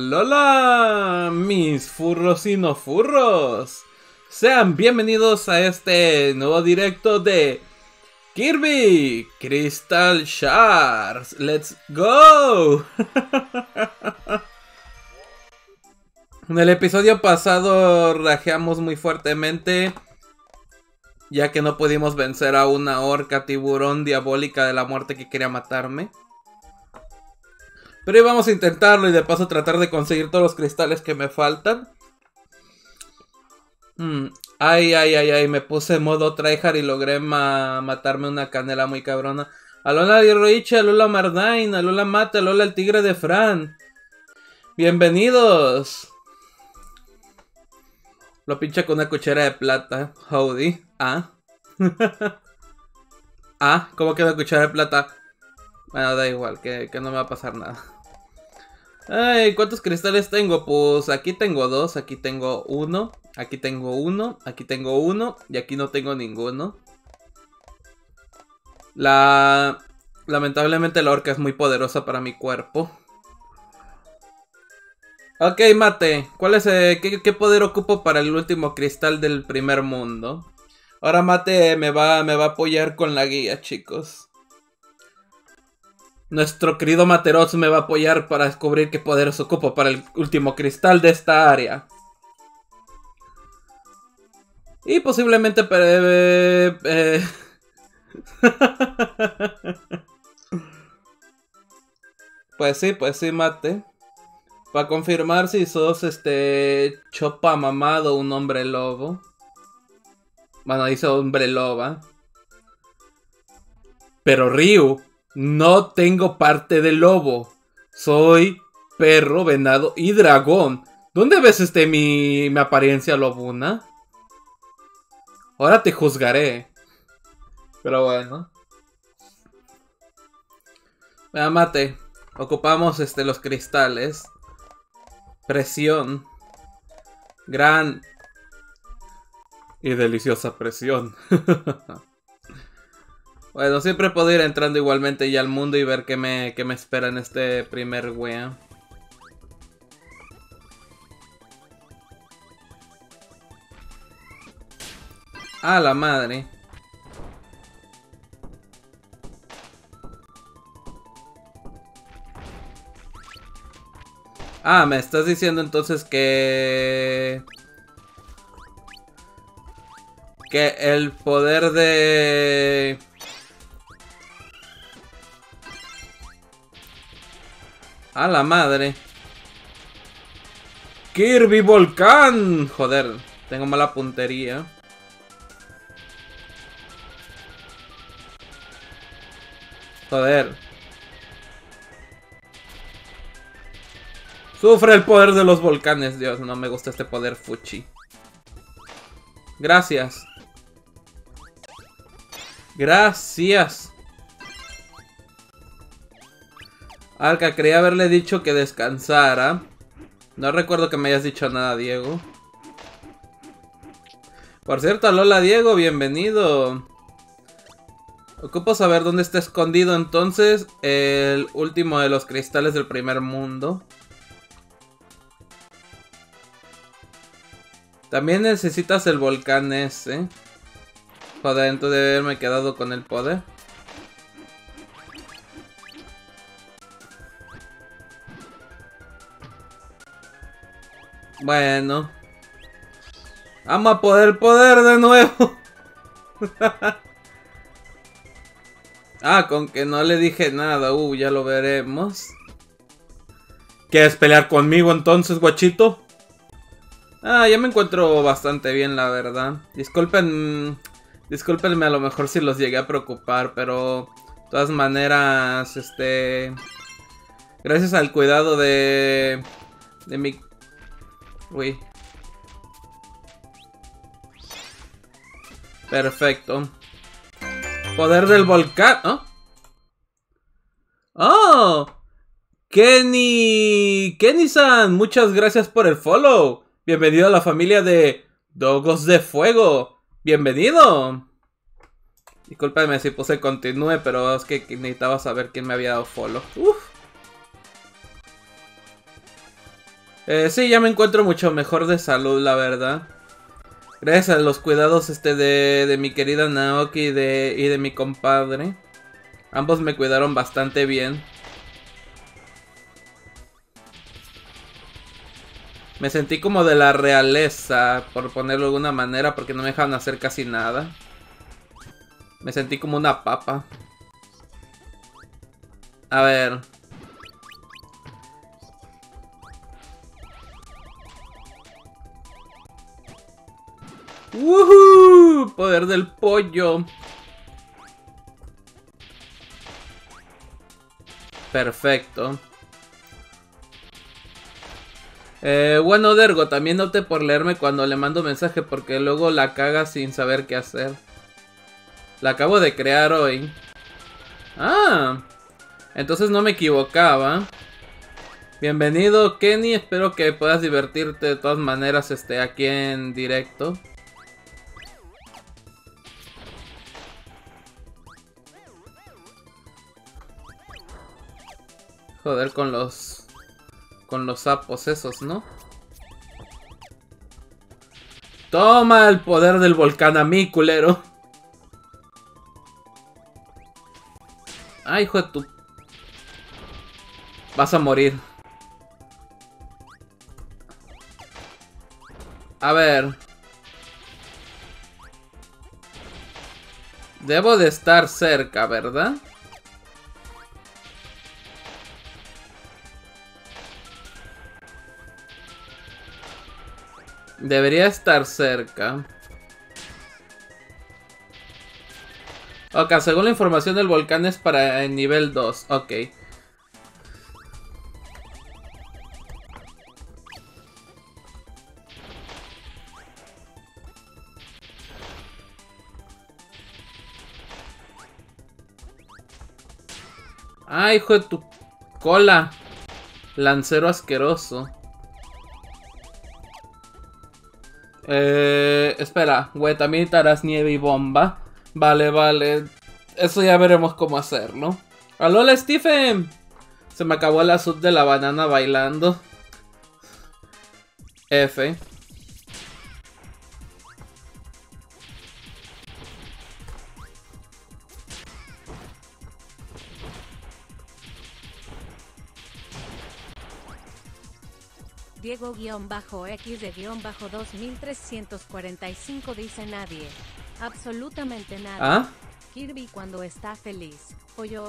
Alola, mis furros y no furros. Sean bienvenidos a este nuevo directo de Kirby Crystal Shards. ¡Let's go! en el episodio pasado rajeamos muy fuertemente. Ya que no pudimos vencer a una orca tiburón diabólica de la muerte que quería matarme. Pero íbamos a intentarlo y de paso tratar de conseguir todos los cristales que me faltan. Mm, ay, ay, ay, ay, me puse modo tryhard y logré matarme una canela muy cabrona. Alola Roichi, Alola Mardain, Alola Mate, Alola el tigre de Fran. Bienvenidos. Lo pincha con una cuchara de plata. Howdy. Ah. ah, ¿cómo que una cuchara de plata? Bueno, da igual, que, que, no me va a pasar nada. Ay, ¿cuántos cristales tengo? Pues aquí tengo dos, aquí tengo uno, aquí tengo uno, aquí tengo uno y aquí no tengo ninguno. La... Lamentablemente la orca es muy poderosa para mi cuerpo. Ok, mate. ¿Cuál es eh, qué, qué, poder ocupo para el último cristal del primer mundo? Ahora mate me va, me va a apoyar con la guía, chicos. Nuestro querido Materos me va a apoyar para descubrir qué poderes ocupo para el último cristal de esta área. Y posiblemente... Eh, eh, pues sí, pues sí, mate. Para confirmar si sos este chopa mamado un hombre lobo. Bueno, dice hombre loba. Pero Ryu no tengo parte de lobo. Soy perro, venado y dragón. ¿Dónde ves este mi, mi apariencia lobuna? Ahora te juzgaré. Pero bueno. Vea, mate. Ocupamos este, los cristales. Presión. Gran y deliciosa presión. Bueno, siempre puedo ir entrando igualmente ya al mundo y ver qué me, qué me espera en este primer wea. A la madre. Ah, me estás diciendo entonces que... Que el poder de... A la madre. Kirby Volcán. Joder, tengo mala puntería. Joder. Sufre el poder de los volcanes. Dios, no me gusta este poder fuchi. Gracias. Gracias. Alca, quería haberle dicho que descansara. No recuerdo que me hayas dicho nada, Diego. Por cierto, Lola Diego, bienvenido. Ocupo saber dónde está escondido entonces el último de los cristales del primer mundo. También necesitas el volcán ese. Joder, entonces debe haberme quedado con el poder. Bueno. Vamos a poder poder de nuevo. ah, con que no le dije nada. Uh, ya lo veremos. ¿Quieres pelear conmigo entonces, guachito? Ah, ya me encuentro bastante bien, la verdad. Disculpen... Discúlpenme a lo mejor si los llegué a preocupar, pero... De todas maneras, este... Gracias al cuidado de... De mi Uy. Perfecto. Poder del volcán. ¿Oh? ¡Oh! Kenny. Kenny-san, muchas gracias por el follow. Bienvenido a la familia de Dogos de Fuego. Bienvenido. Disculpame si puse continúe, pero es que necesitaba saber quién me había dado follow. Uf. Eh, sí, ya me encuentro mucho mejor de salud, la verdad. Gracias a los cuidados este de, de mi querida Naoki y de, y de mi compadre. Ambos me cuidaron bastante bien. Me sentí como de la realeza, por ponerlo de alguna manera, porque no me dejan hacer casi nada. Me sentí como una papa. A ver. Poder del pollo. Perfecto. Eh, bueno, Dergo, también note por leerme cuando le mando mensaje porque luego la caga sin saber qué hacer. La acabo de crear hoy. Ah, entonces no me equivocaba. Bienvenido, Kenny. Espero que puedas divertirte de todas maneras este, aquí en directo. Joder con los... Con los sapos esos, ¿no? Toma el poder del volcán a mí, culero. Ay, hijo de tu... Vas a morir. A ver. Debo de estar cerca, ¿verdad? Debería estar cerca. Ok, según la información del volcán es para el nivel 2. Ok. Ay, hijo de tu cola. Lancero asqueroso. Eh, espera, Huetamitarás, nieve y bomba. Vale, vale. Eso ya veremos cómo hacerlo. ¡Alola, Stephen! Se me acabó el azul de la banana bailando. F. Diego-X de guion bajo 2345 dice nadie. Absolutamente nada. ¿Ah? Kirby cuando está feliz. Pollo.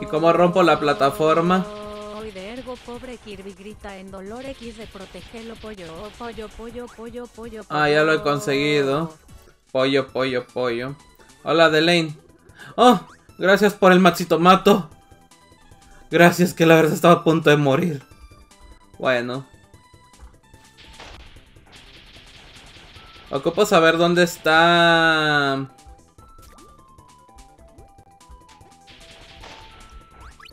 ¿Y cómo rompo la plataforma? de ergo pobre Kirby grita en dolor X de protegerlo pollo. Pollo, pollo, pollo, pollo. Ah, ya lo he conseguido. Pollo, pollo, pollo. Hola, Delaine. Oh, gracias por el mato Gracias, que la verdad estaba a punto de morir. Bueno. Ocupo saber dónde está...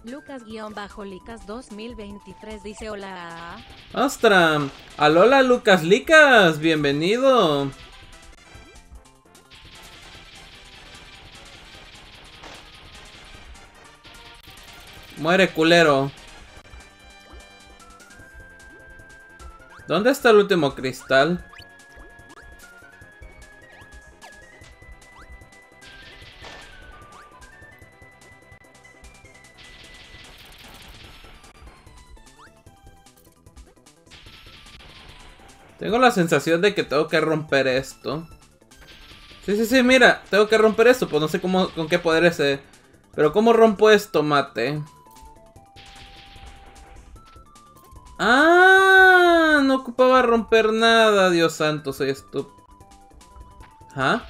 Lucas-Licas 2023 dice hola. ¡Ostras! ¡Alola Lucas Licas! ¡Bienvenido! Muere, culero. ¿Dónde está el último cristal? Tengo la sensación de que tengo que romper esto. Sí, sí, sí, mira, tengo que romper esto, pues no sé cómo, con qué poder ese. Pero ¿cómo rompo esto, mate? Ah, no ocupaba romper nada, Dios santo, soy estúpido. ¿Ah?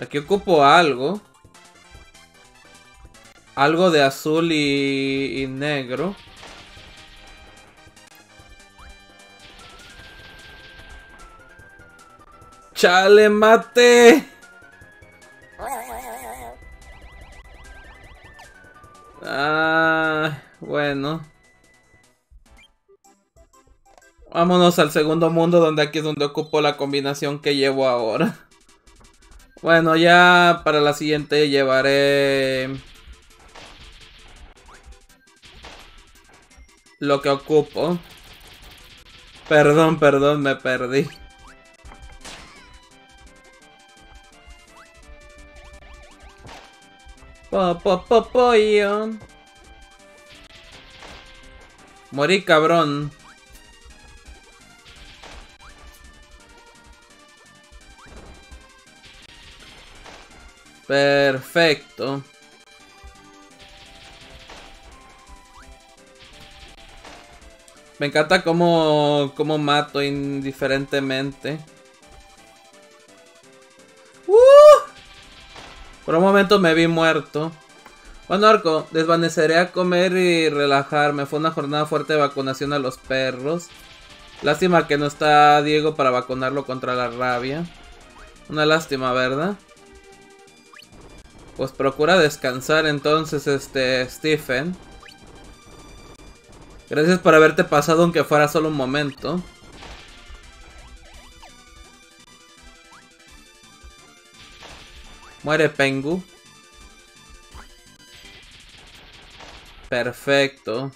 Aquí ocupo algo. Algo de azul y negro. ¡Chale, mate! Vámonos al segundo mundo donde aquí es donde ocupo la combinación que llevo ahora. Bueno, ya para la siguiente llevaré lo que ocupo. Perdón, perdón, me perdí. Po, po. Morí, cabrón. Perfecto. Me encanta cómo, cómo mato indiferentemente. ¡Uh! Por un momento me vi muerto. Bueno, Arco, desvaneceré a comer y relajarme. Fue una jornada fuerte de vacunación a los perros. Lástima que no está Diego para vacunarlo contra la rabia. Una lástima, ¿verdad? Pues procura descansar entonces, este, Stephen. Gracias por haberte pasado aunque fuera solo un momento. Muere Pengu. Perfecto.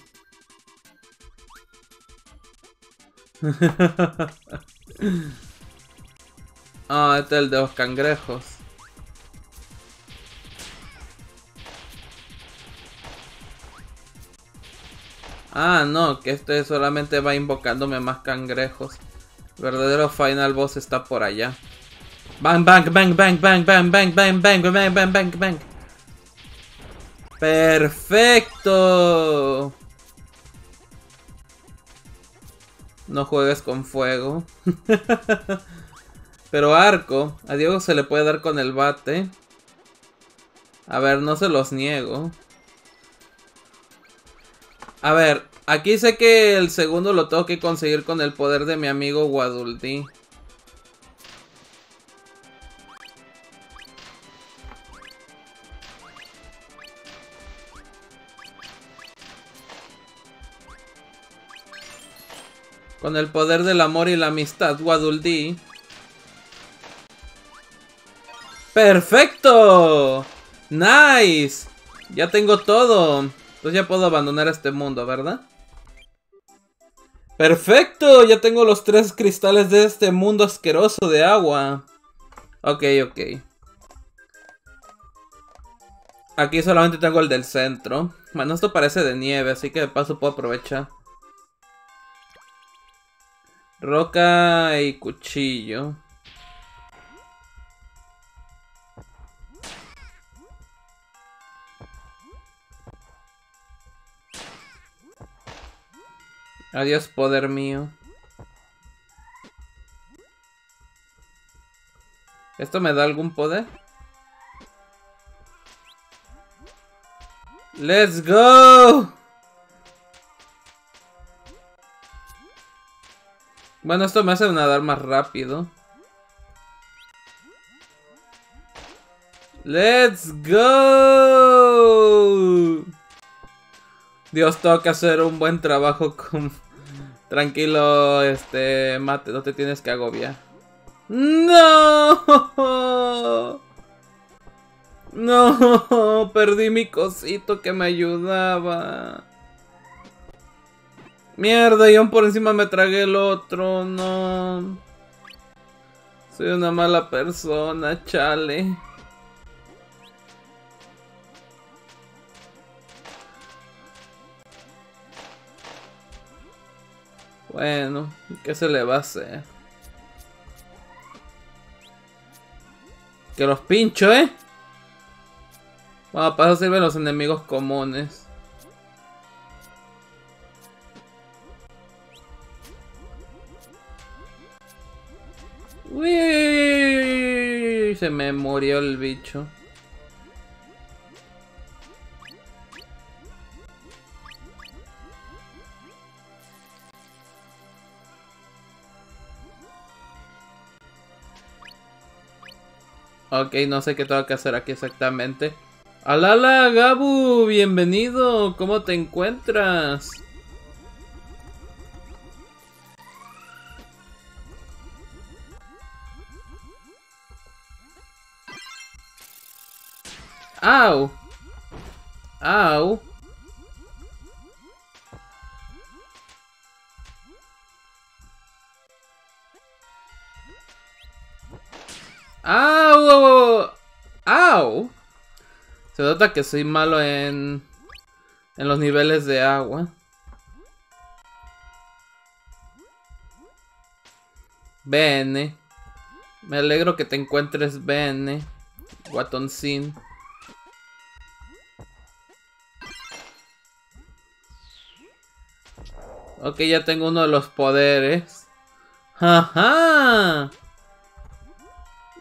ah, este es el de los cangrejos. Ah, no, que este solamente va invocándome más cangrejos. Verdadero final boss está por allá. Bang, bang, bang, bang, bang, bang, bang, bang, bang, bang, bang, bang, bang. Perfecto. No juegues con fuego. Pero arco. A Diego se le puede dar con el bate. A ver, no se los niego. A ver, aquí sé que el segundo lo tengo que conseguir con el poder de mi amigo Guadulti. Con el poder del amor y la amistad, Waduldi. ¡Perfecto! ¡Nice! Ya tengo todo. Entonces ya puedo abandonar este mundo, ¿verdad? ¡Perfecto! Ya tengo los tres cristales de este mundo asqueroso de agua. Ok, ok. Aquí solamente tengo el del centro. Bueno, esto parece de nieve, así que de paso puedo aprovechar. Roca y cuchillo. Adiós, poder mío. ¿Esto me da algún poder? ¡Let's go! Bueno, esto me hace nadar más rápido. ¡Let's go! Dios, tengo que hacer un buen trabajo con... Tranquilo, este... Mate, no te tienes que agobiar. ¡No! No, perdí mi cosito que me ayudaba. Mierda, y aún por encima me tragué el otro, no. Soy una mala persona, chale. Bueno, ¿qué se le va a hacer? Que los pincho, ¿eh? Bueno, para eso sirven los enemigos comunes. Uy, se me murió el bicho. Ok, no sé qué tengo que hacer aquí exactamente. Alala, Gabu, bienvenido. ¿Cómo te encuentras? Au. Au. ¡Au! ¡Au! Se nota que soy malo en... En los niveles de agua. Bene. Me alegro que te encuentres, Bene. Guatoncín. Ok, ya tengo uno de los poderes. ¡Ajá!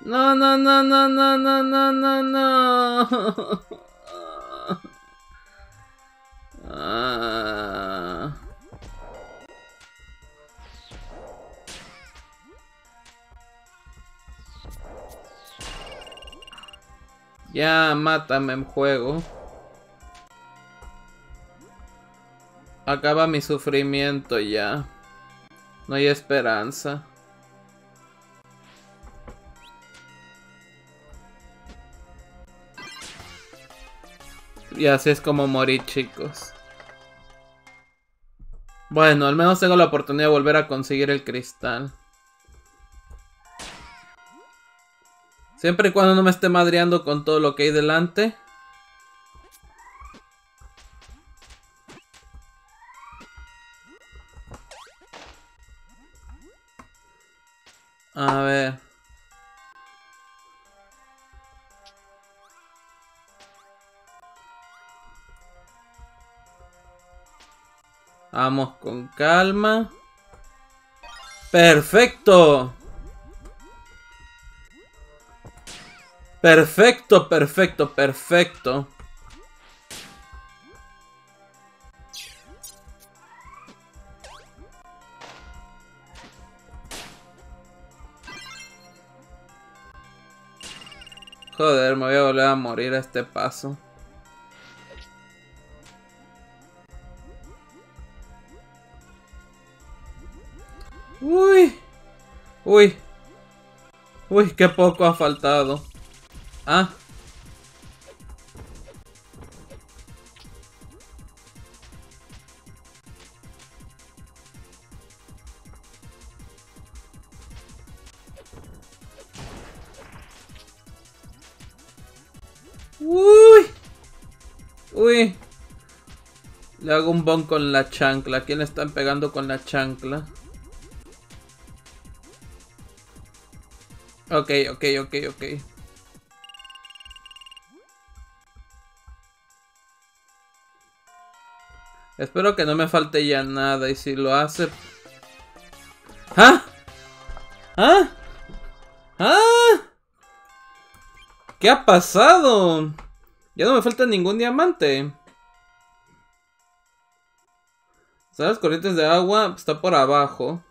No, no, no, no, no, no, no, no, no. Ah. Ya, mátame en juego. Acaba mi sufrimiento ya. No hay esperanza. Y así es como morir, chicos. Bueno, al menos tengo la oportunidad de volver a conseguir el cristal. Siempre y cuando no me esté madreando con todo lo que hay delante. Calma. Perfecto. Perfecto, perfecto, perfecto. Joder, me voy a volver a morir a este paso. Uy. Uy, qué poco ha faltado. Ah. Uy. Uy. Le hago un bon con la chancla. ¿Quién le están pegando con la chancla? Ok, ok, ok, ok. Espero que no me falte ya nada y si lo hace... ¡Ah! ¿Ah? ¿Ah? ¿Qué ha pasado? Ya no me falta ningún diamante. ¿Sabes? las corrientes de agua? Está por abajo.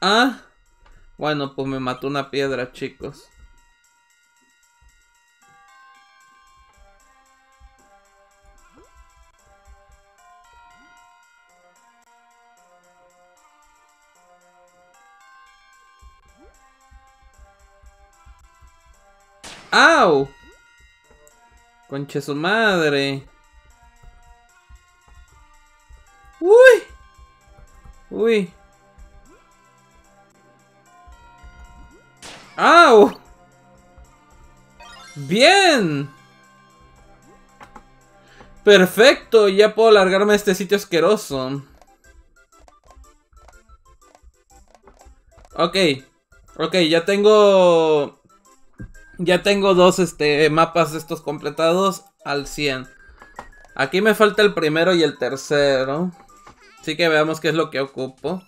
Ah. Bueno, pues me mató una piedra, chicos. ¡Au! Conche su madre. Uy. Uy. ¡Au! ¡Bien! Perfecto, ya puedo largarme de este sitio asqueroso. Ok. Ok, ya tengo... Ya tengo dos este, mapas de estos completados al 100. Aquí me falta el primero y el tercero. Así que veamos qué es lo que ocupo.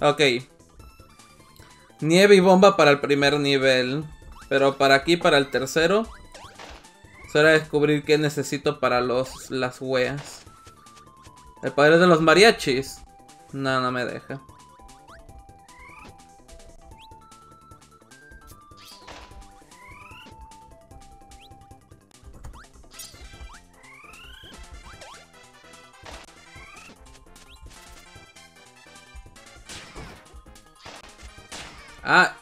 Ok. Nieve y bomba para el primer nivel. Pero para aquí, para el tercero. Será descubrir qué necesito para los, las weas. El padre de los mariachis. No, no me deja. Ah,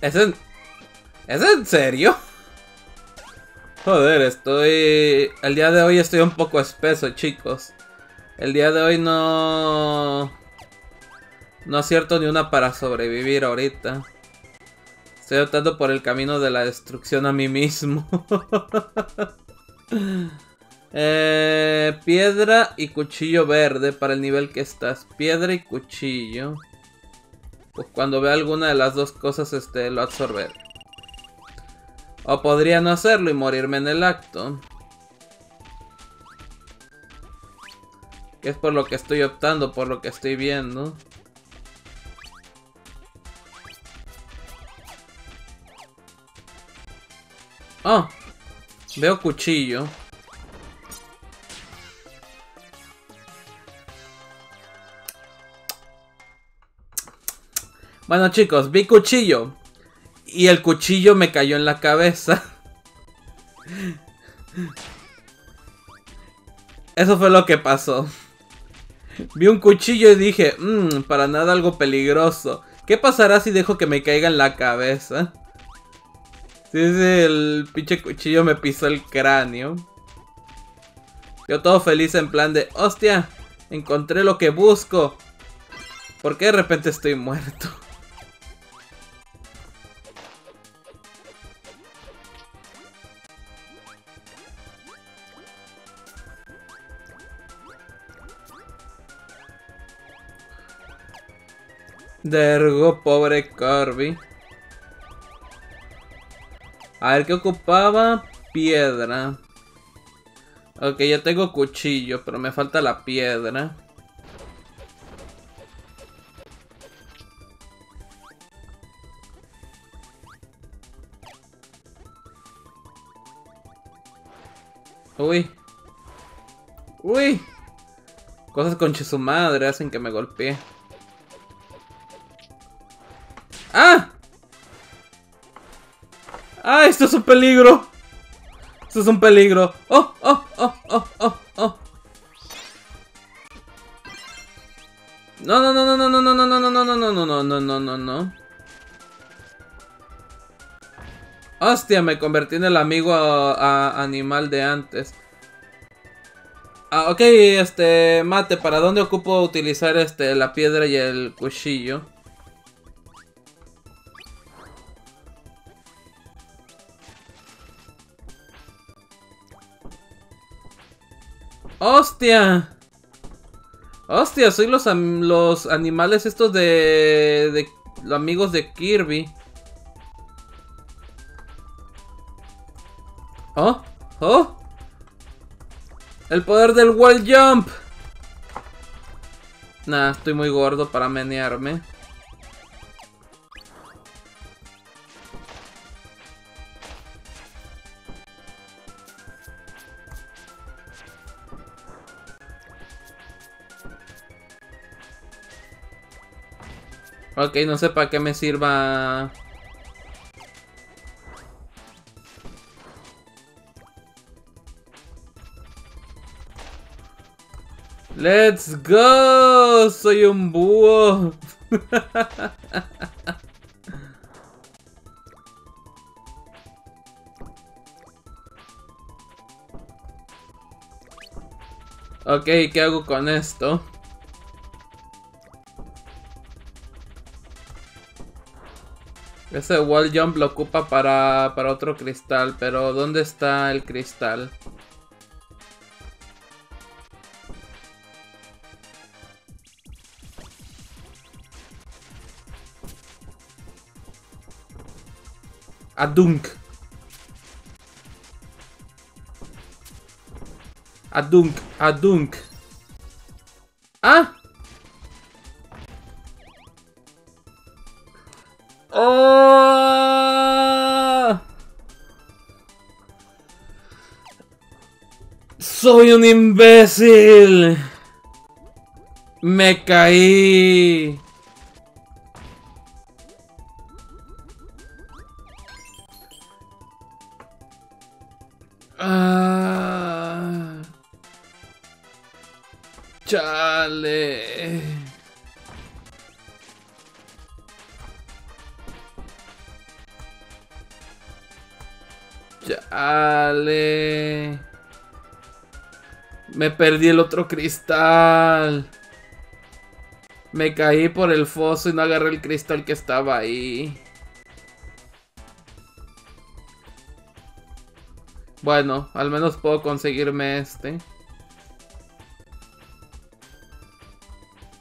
¿es en, ¿es en serio? Joder, estoy... El día de hoy estoy un poco espeso, chicos. El día de hoy no... No acierto ni una para sobrevivir ahorita. Estoy optando por el camino de la destrucción a mí mismo. eh, piedra y cuchillo verde para el nivel que estás. Piedra y cuchillo. Pues cuando vea alguna de las dos cosas, este, lo absorber. O podría no hacerlo y morirme en el acto. Que es por lo que estoy optando, por lo que estoy viendo. Oh, veo cuchillo. Bueno chicos, vi cuchillo. Y el cuchillo me cayó en la cabeza. Eso fue lo que pasó. Vi un cuchillo y dije, mmm, para nada algo peligroso. ¿Qué pasará si dejo que me caiga en la cabeza? Sí, sí, el pinche cuchillo me pisó el cráneo. Yo todo feliz en plan de, hostia, encontré lo que busco. ¿Por qué de repente estoy muerto? Dergo, pobre Kirby. A ver, ¿qué ocupaba? Piedra. Ok, ya tengo cuchillo, pero me falta la piedra. Uy. Uy. Cosas con su madre hacen que me golpee. ¡Ah! ¡Ah! Esto es un peligro. Esto es un peligro. ¡Oh! ¡Oh! ¡Oh! ¡Oh! ¡Oh! ¡Oh! No, no, no, no, no, no, no, no, no, no, no, no, no, no, no, no, no. Hostia, me convertí en el amigo a, animal de antes. Ah, ok, este, mate, ¿para dónde ocupo utilizar este, la piedra y el cuchillo? ¡Hostia! ¡Hostia! Soy los, los animales estos de, de... Los amigos de Kirby. ¡Oh! ¡Oh! El poder del wall jump. Nah, estoy muy gordo para menearme. Ok, no sé para qué me sirva... ¡Let's go! ¡Soy un búho! ok, ¿qué hago con esto? Ese wall jump lo ocupa para, para otro cristal, pero ¿dónde está el cristal? Adunk. Adunk, adunk. ¡Ah! ¡Soy un imbécil! Me caí. Ah. Chale. Me perdí el otro cristal. Me caí por el foso y no agarré el cristal que estaba ahí. Bueno, al menos puedo conseguirme este.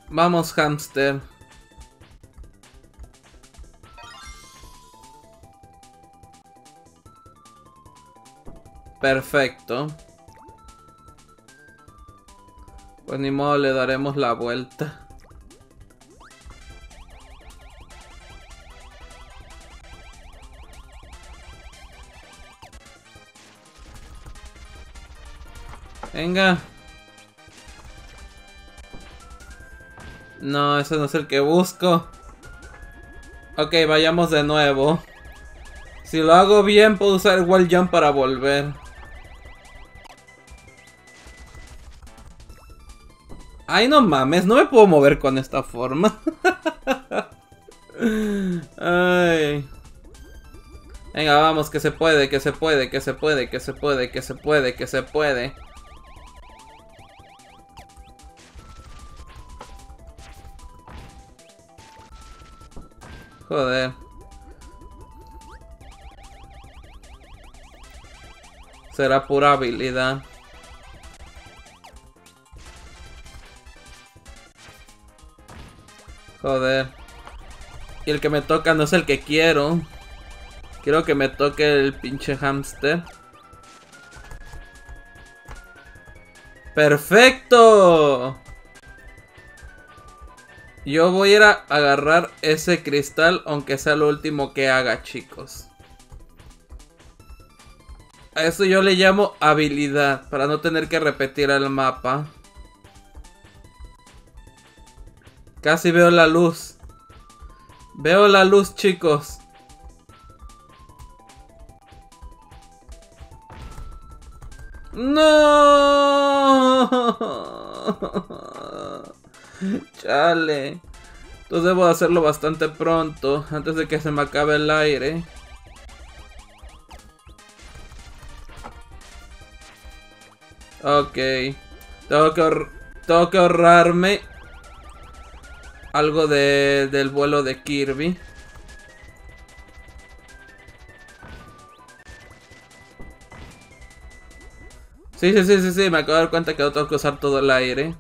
Vamos, hamster. Perfecto. Pues ni modo le daremos la vuelta. Venga. No, ese no es el que busco. Ok, vayamos de nuevo. Si lo hago bien, puedo usar el wall jump para volver. Ay, no mames, no me puedo mover con esta forma. Ay. Venga, vamos, que se puede, que se puede, que se puede, que se puede, que se puede, que se puede. Joder. Será pura habilidad. Joder. Y el que me toca no es el que quiero. Quiero que me toque el pinche hamster. ¡Perfecto! Yo voy a ir a agarrar ese cristal, aunque sea lo último que haga, chicos. A eso yo le llamo habilidad, para no tener que repetir el mapa. Casi veo la luz. Veo la luz, chicos. ¡No! Chale. Entonces debo hacerlo bastante pronto, antes de que se me acabe el aire. Ok. Tengo que, tengo que ahorrarme algo de, del vuelo de Kirby. Sí, sí, sí, sí, sí, me acabo de dar cuenta que tengo que usar todo el aire.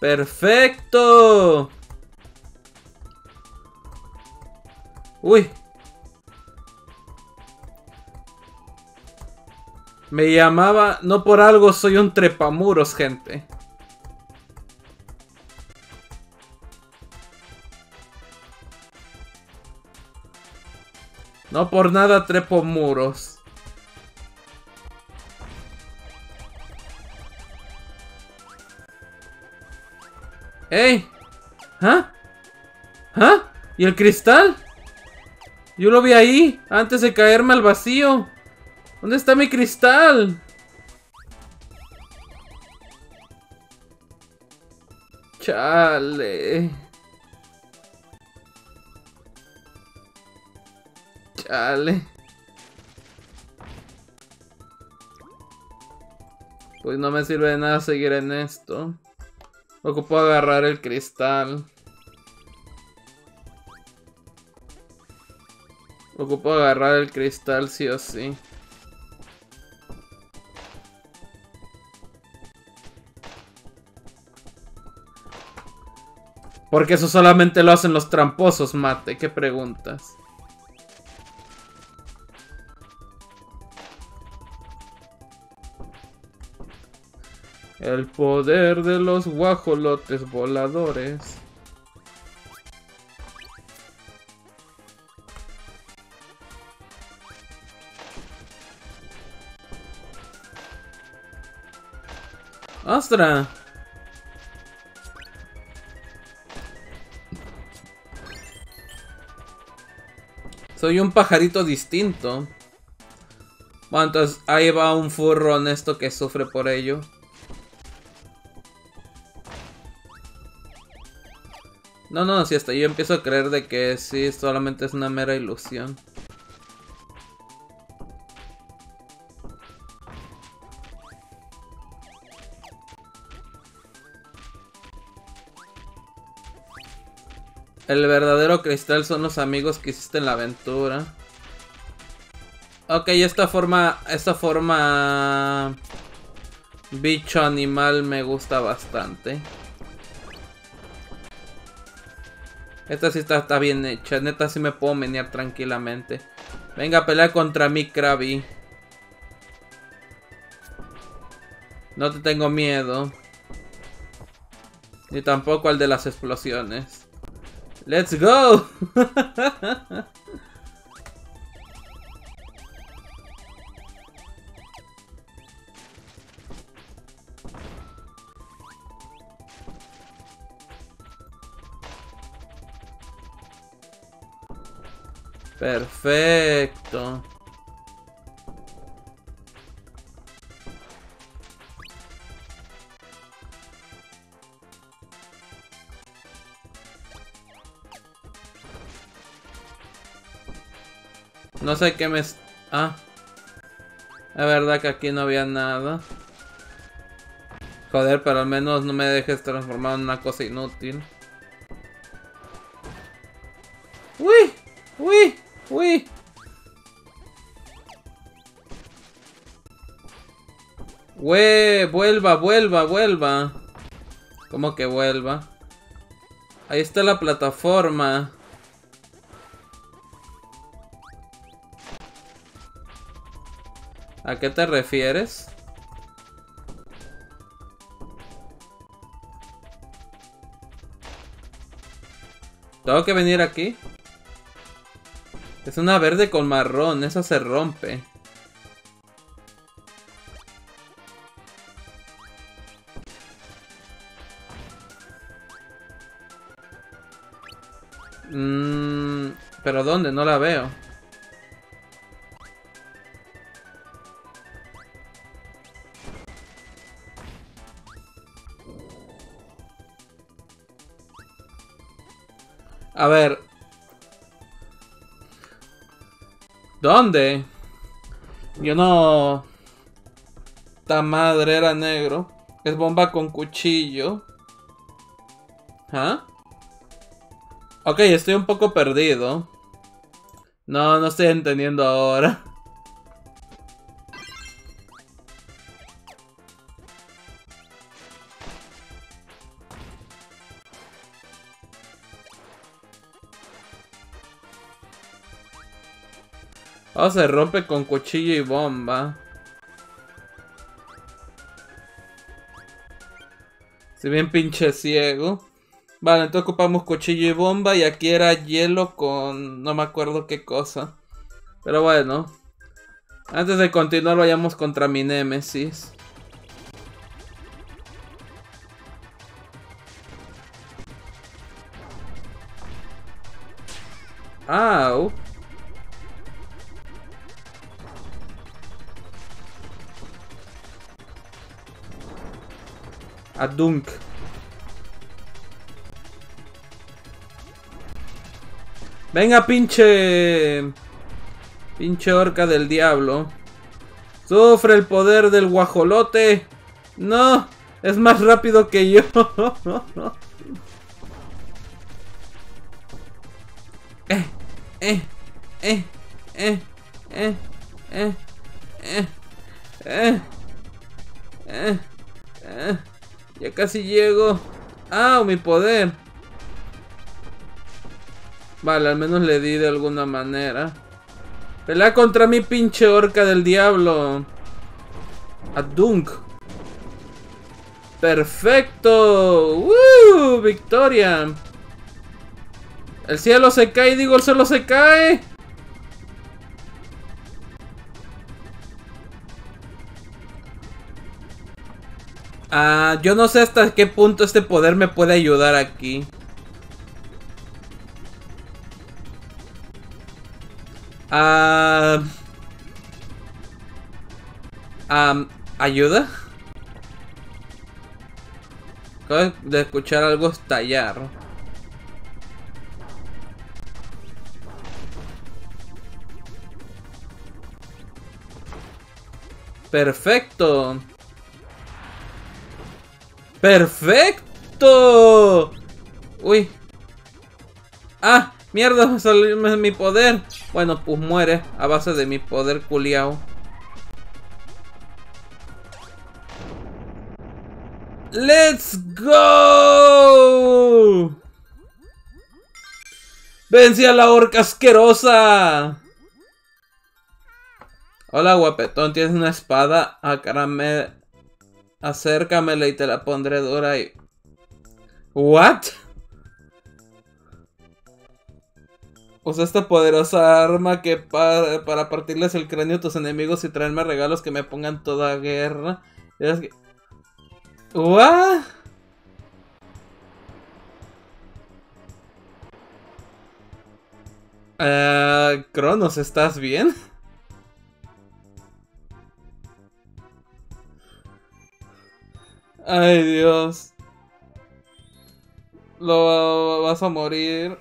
¡Perfecto! Uy, Me llamaba, no por algo soy un trepamuros, gente. No por nada trepo muros. ¡Ey! ¿Ah? ¿Ah? ¿Y el cristal? Yo lo vi ahí, antes de caerme al vacío. ¿Dónde está mi cristal? Chale. Chale. Pues no me sirve de nada seguir en esto. Ocupo agarrar el cristal. Ocupo agarrar el cristal sí o sí. Porque eso solamente lo hacen los tramposos, mate. ¿Qué preguntas? El poder de los guajolotes voladores. Soy un pajarito distinto. Bueno, entonces ahí va un furro honesto que sufre por ello. No, no, si hasta yo empiezo a creer de que sí, solamente es una mera ilusión. El verdadero cristal son los amigos que hiciste en la aventura. Ok, esta forma, esta forma bicho animal me gusta bastante. Esta sí está, bien hecha. Neta sí me puedo menear tranquilamente. Venga a pelear contra mí, Krabby. No te tengo miedo. Ni tampoco al de las explosiones. ¡Let's go! Perfecto. Sé qué me... Ah. La verdad que aquí no había nada. Joder, pero al menos no me dejes transformar en una cosa inútil. ¡Uy! ¡Uy! ¡Uy! ¡Uy! Vuelva, vuelva, vuelva. ¿Cómo que vuelva? Ahí está la plataforma. ¿A qué te refieres? ¿Tengo que venir aquí? Es una verde con marrón, eso se rompe. Mmm... ¿Pero dónde? No la veo. A ver, ¿Dónde? Yo no... Esta madre era negro. Es bomba con cuchillo. ¿Ah? Ok, estoy un poco perdido. No, no estoy entendiendo ahora. Se rompe con cuchillo y bomba. Si bien pinche ciego. Vale, entonces ocupamos cuchillo y bomba y aquí era hielo con... no me acuerdo qué cosa. Pero bueno. Antes de continuar vayamos contra mi némesis. Au. A Dunk. Venga, pinche... Pinche orca del diablo. Sufre el poder del guajolote. No, es más rápido que yo. eh, eh, eh, eh, eh, eh, eh, eh, eh, eh. Ya casi llego. ¡Ah! Mi poder. Vale, al menos le di de alguna manera. Pelea contra mi pinche orca del diablo. Adunk. Perfecto. ¡Woo! Victoria. El cielo se cae, digo, el cielo se cae. Ah, yo no sé hasta qué punto este poder me puede ayudar aquí. Ah... Um, ¿Ayuda? De escuchar algo estallar. Perfecto. ¡Perfecto! Uy. ¡Ah! ¡Mierda! Salió mi poder. Bueno, pues muere a base de mi poder culiao. ¡Let's go! ¡Vencí a la orca asquerosa! Hola guapetón, ¿tienes una espada? Acárame... Acércamela y te la pondré dura y... ¿What? Usa esta poderosa arma que para, para partirles el cráneo a tus enemigos y traerme regalos que me pongan toda guerra. Es que... ¿What? Uh, Cronos, ¿estás bien? Ay, Dios. Lo vas a morir.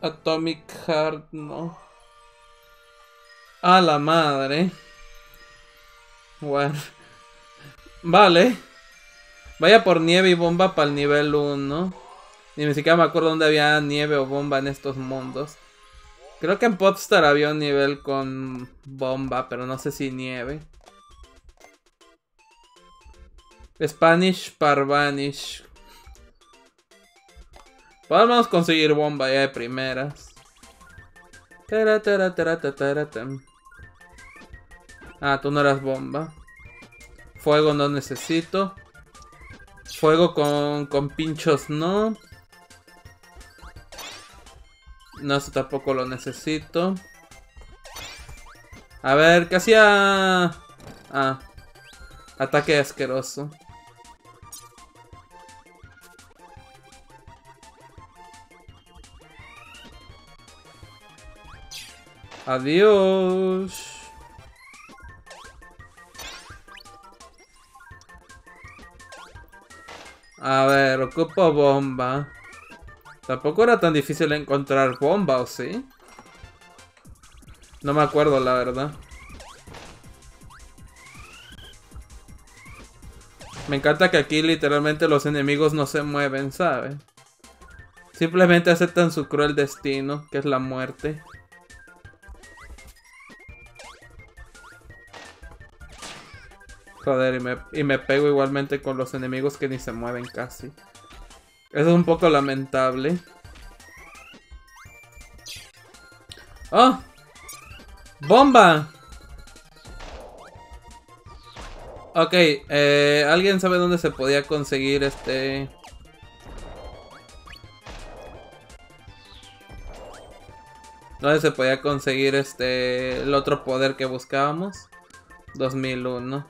Atomic Heart, no. A la madre. Bueno. Vale. Vaya por nieve y bomba para el nivel 1. Ni siquiera me acuerdo dónde había nieve o bomba en estos mundos. Creo que en Podstar había un nivel con bomba, pero no sé si nieve. Spanish Parvanish. Podemos conseguir bomba ya de primeras. Ah, tú no eras bomba. Fuego no necesito. Fuego con, con pinchos no. No, eso tampoco lo necesito. A ver, ¿qué hacía? Ah. Ataque asqueroso. Adiós. A ver, ocupo bomba. Tampoco era tan difícil encontrar bomba, ¿o sí? No me acuerdo, la verdad. Me encanta que aquí literalmente los enemigos no se mueven, ¿sabes? Simplemente aceptan su cruel destino, que es la muerte. Joder, y me, y me pego igualmente con los enemigos que ni se mueven casi. Eso es un poco lamentable. ¡Oh! ¡Bomba! Ok, eh, ¿alguien sabe dónde se podía conseguir este...? ¿Dónde se podía conseguir este... el otro poder que buscábamos? 2001.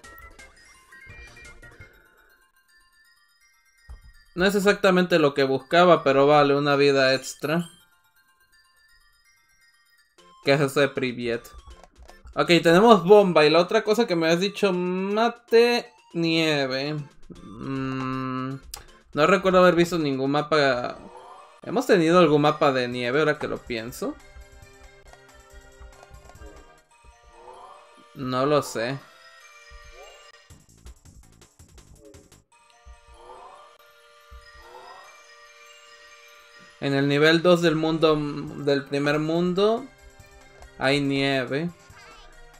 No es exactamente lo que buscaba, pero vale una vida extra. ¿Qué es eso de? Ok, tenemos bomba. Y la otra cosa que me has dicho, mate nieve. Mm, no recuerdo haber visto ningún mapa... ¿Hemos tenido algún mapa de nieve ahora que lo pienso? No lo sé. En el nivel 2 del mundo del primer mundo hay nieve.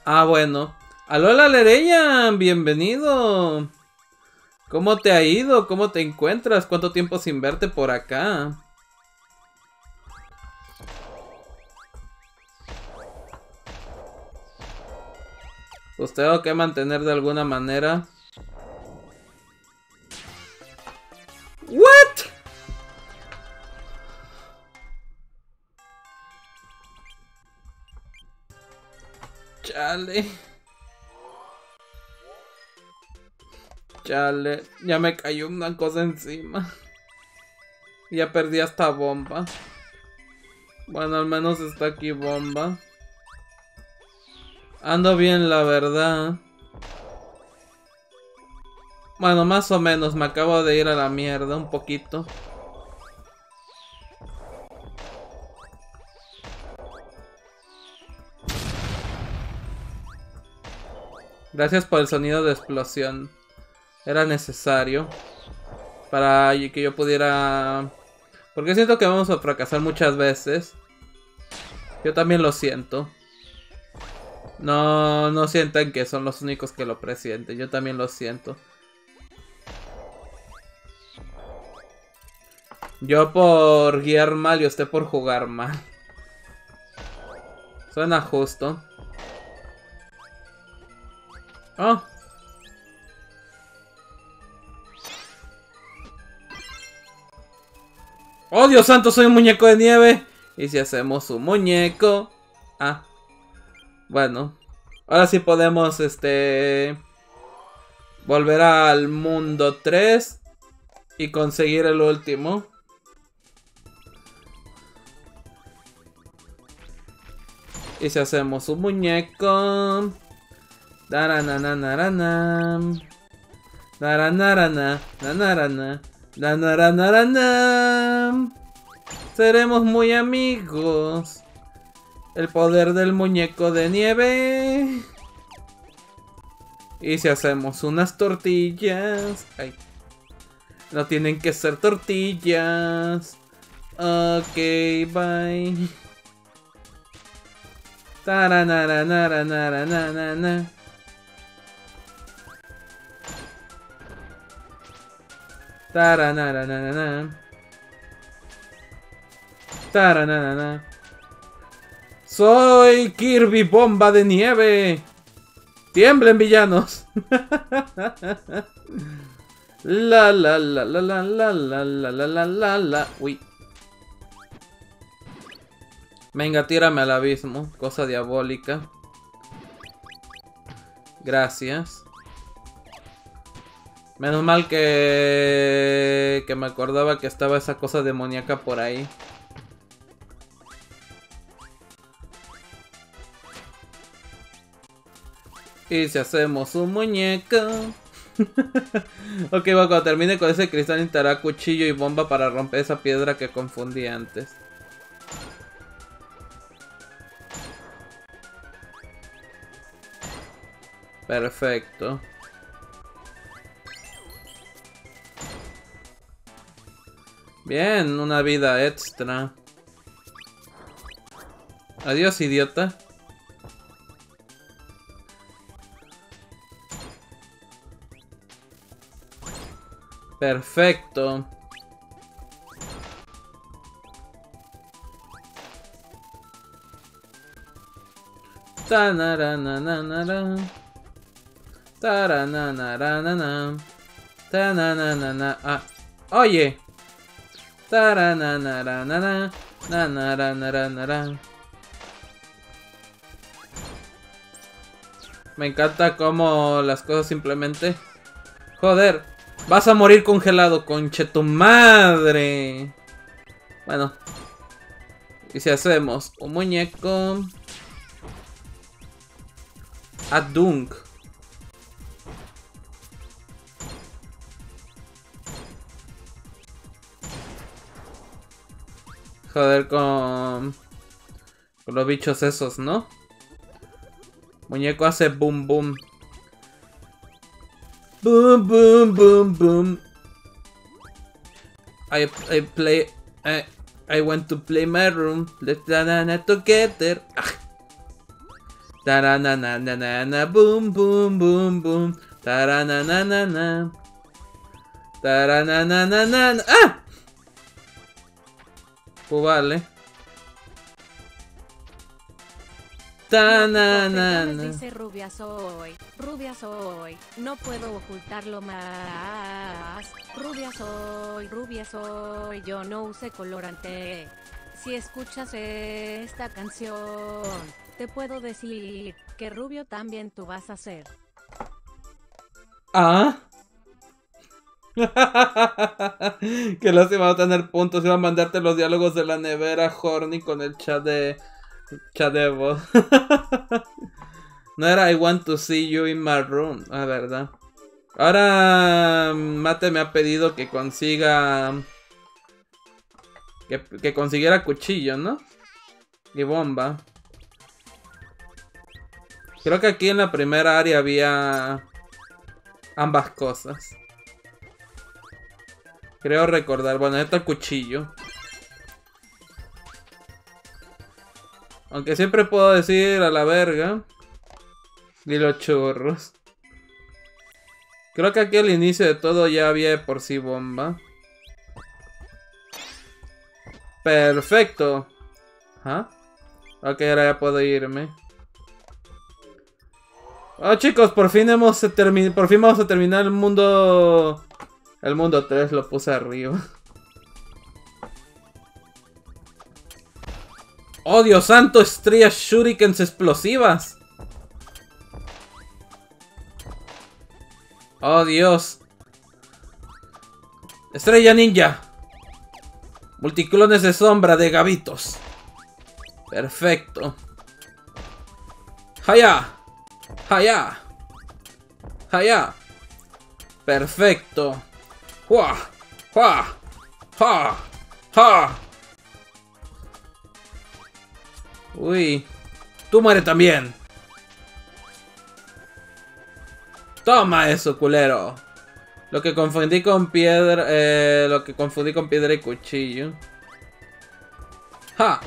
Ah, bueno. Alola Lereya, bienvenido. ¿Cómo te ha ido? ¿Cómo te encuentras? ¿Cuánto tiempo sin verte por acá? Pues tengo que mantener de alguna manera. Chale. Chale. Ya me cayó una cosa encima. Ya perdí hasta bomba. Bueno, al menos está aquí bomba. Ando bien, la verdad. Bueno, más o menos. Me acabo de ir a la mierda un poquito. Gracias por el sonido de explosión. Era necesario. Para que yo pudiera... Porque siento que vamos a fracasar muchas veces. Yo también lo siento. No, no sientan que son los únicos que lo presienten. Yo también lo siento. Yo por guiar mal y usted por jugar mal. Suena justo. Oh. ¡Oh, Dios santo! Soy un muñeco de nieve. ¿Y si hacemos un muñeco? Ah. Bueno. Ahora sí podemos, este... Volver al mundo 3. Y conseguir el último. Y si hacemos un muñeco. Seremos muy amigos. El poder del muñeco de nieve. Y si hacemos unas tortillas. Ay. No tienen que ser tortillas. Ok, bye. Taranarana. Taranana. Soy Kirby Bomba de Nieve. Tiemblen villanos. la la la la la la la la la la la la. Uy. Venga, tírame al abismo. Cosa diabólica. Gracias. Menos mal que... Que me acordaba que estaba esa cosa demoníaca por ahí. Y si hacemos un muñeco... ok, bueno, cuando termine con ese cristal necesitará cuchillo y bomba para romper esa piedra que confundí antes. Perfecto. Bien, una vida extra. Adiós, idiota. Perfecto. Tananana. Tarananana. Tananana. Ah. Oye. Me encanta cómo las cosas simplemente... Joder. Vas a morir congelado, conche tu madre. Bueno. Y si hacemos un muñeco... Adunk. Joder con... Con los bichos esos, ¿no? Muñeco hace boom boom. Boom boom boom boom. I, I play... I, I want to play my room. Let's na together. Tarananana boom boom boom boom. Tarananana. Tarananana. ¡Ah! Pues vale. Dice rubia soy, rubia soy, no puedo ocultarlo más. Rubia soy, rubia soy, yo no use colorante. Si escuchas esta canción, te puedo decir que rubio también tú vas a ser. Ah. que lástima va a tener puntos. Iba a mandarte los diálogos de la nevera Horny con el chat de. Chat de voz. no era I want to see you in my room. Ah, verdad. Ahora Mate me ha pedido que consiga. Que consiguiera cuchillo, ¿no? Y bomba. Creo que aquí en la primera área había ambas cosas. Creo recordar. Bueno, esto el cuchillo. Aunque siempre puedo decir a la verga. Y los churros. Creo que aquí al inicio de todo ya había por sí bomba. Perfecto. ¿Ah? Ok, ahora ya puedo irme. Oh chicos, por fin hemos. Por fin vamos a terminar el mundo. El mundo 3 lo puse arriba. ¡Oh, Dios santo! Estrellas shurikens explosivas. ¡Oh, Dios! Estrella ninja. Multiclones de sombra de gavitos. Perfecto. ¡Haya! ¡Haya! ¡Haya! Perfecto. ¡Hua! ¡Hua! ¡Ha! ¡Ha! Uy. Tú muere también. Toma eso, culero. Lo que confundí con piedra... Eh, lo que confundí con piedra y cuchillo. ¡Ja!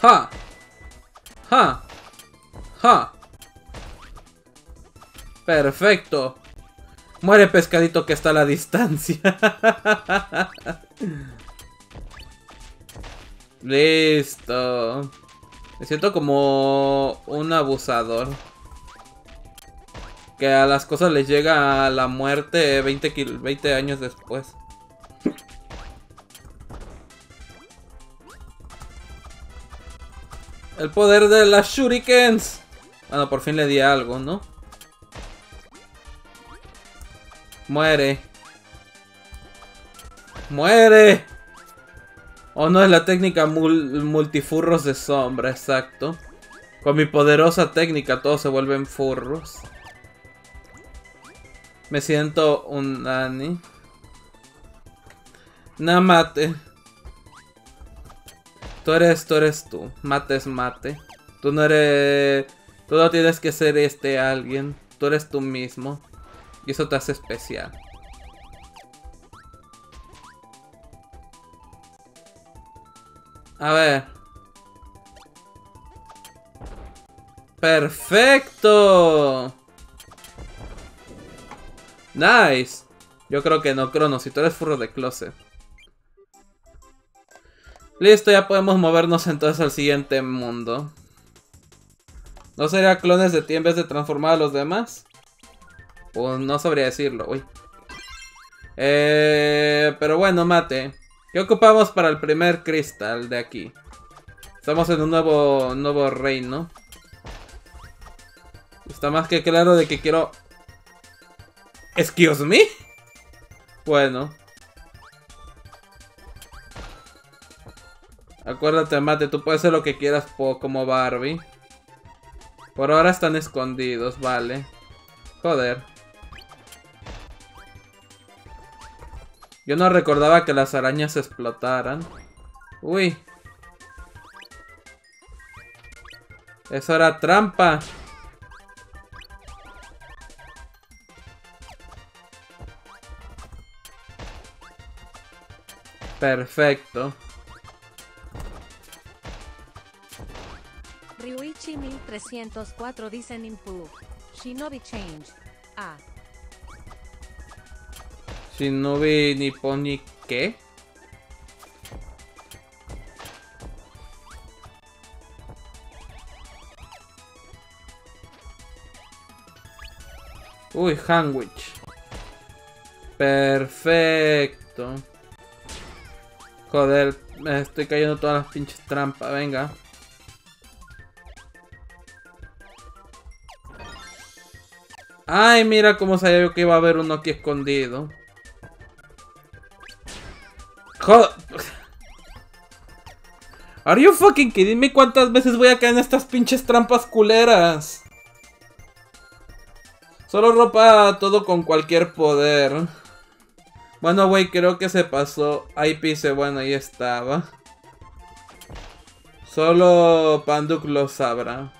¡Ja! ¡Ja! ¡Ja! Perfecto. Muere pescadito que está a la distancia. Listo. Me siento como un abusador. Que a las cosas les llega la muerte 20, 20 años después. El poder de las shurikens. Bueno, por fin le di algo, ¿no? Muere. ¡Muere! O no es la técnica multifurros de sombra, exacto. Con mi poderosa técnica todos se vuelven furros. Me siento un Dani. Na mate. Tú eres, tú eres tú. Mate es mate. Tú no eres... Tú no tienes que ser este alguien. Tú eres tú mismo. Y eso te hace especial. A ver. ¡Perfecto! Nice. Yo creo que no, Crono, si tú eres furro de closet. Listo, ya podemos movernos entonces al siguiente mundo. ¿No sería clones de ti en vez de transformar a los demás? Pues no sabría decirlo, uy. Eh, pero bueno, mate. ¿Qué ocupamos para el primer cristal de aquí? Estamos en un nuevo, nuevo reino. Está más que claro de que quiero... ¿Excuse me? Bueno. Acuérdate, mate, tú puedes hacer lo que quieras como Barbie. Por ahora están escondidos, vale. Joder. Yo no recordaba que las arañas explotaran. Uy. Eso era trampa. Perfecto. Ryuichi 1304 dicen improve. Shinobi change. Ah. Shinobi Nipponi ¿qué? Uy, sandwich. Perfecto. Joder, me estoy cayendo todas las pinches trampas, venga. Ay, mira cómo sabía yo que iba a haber uno aquí escondido. Are you fucking kidding me? ¿Cuántas veces voy a caer en estas pinches trampas culeras? Solo ropa todo con cualquier poder. Bueno, güey, creo que se pasó. Ahí pise, bueno, ahí estaba. Solo Panduk lo sabrá.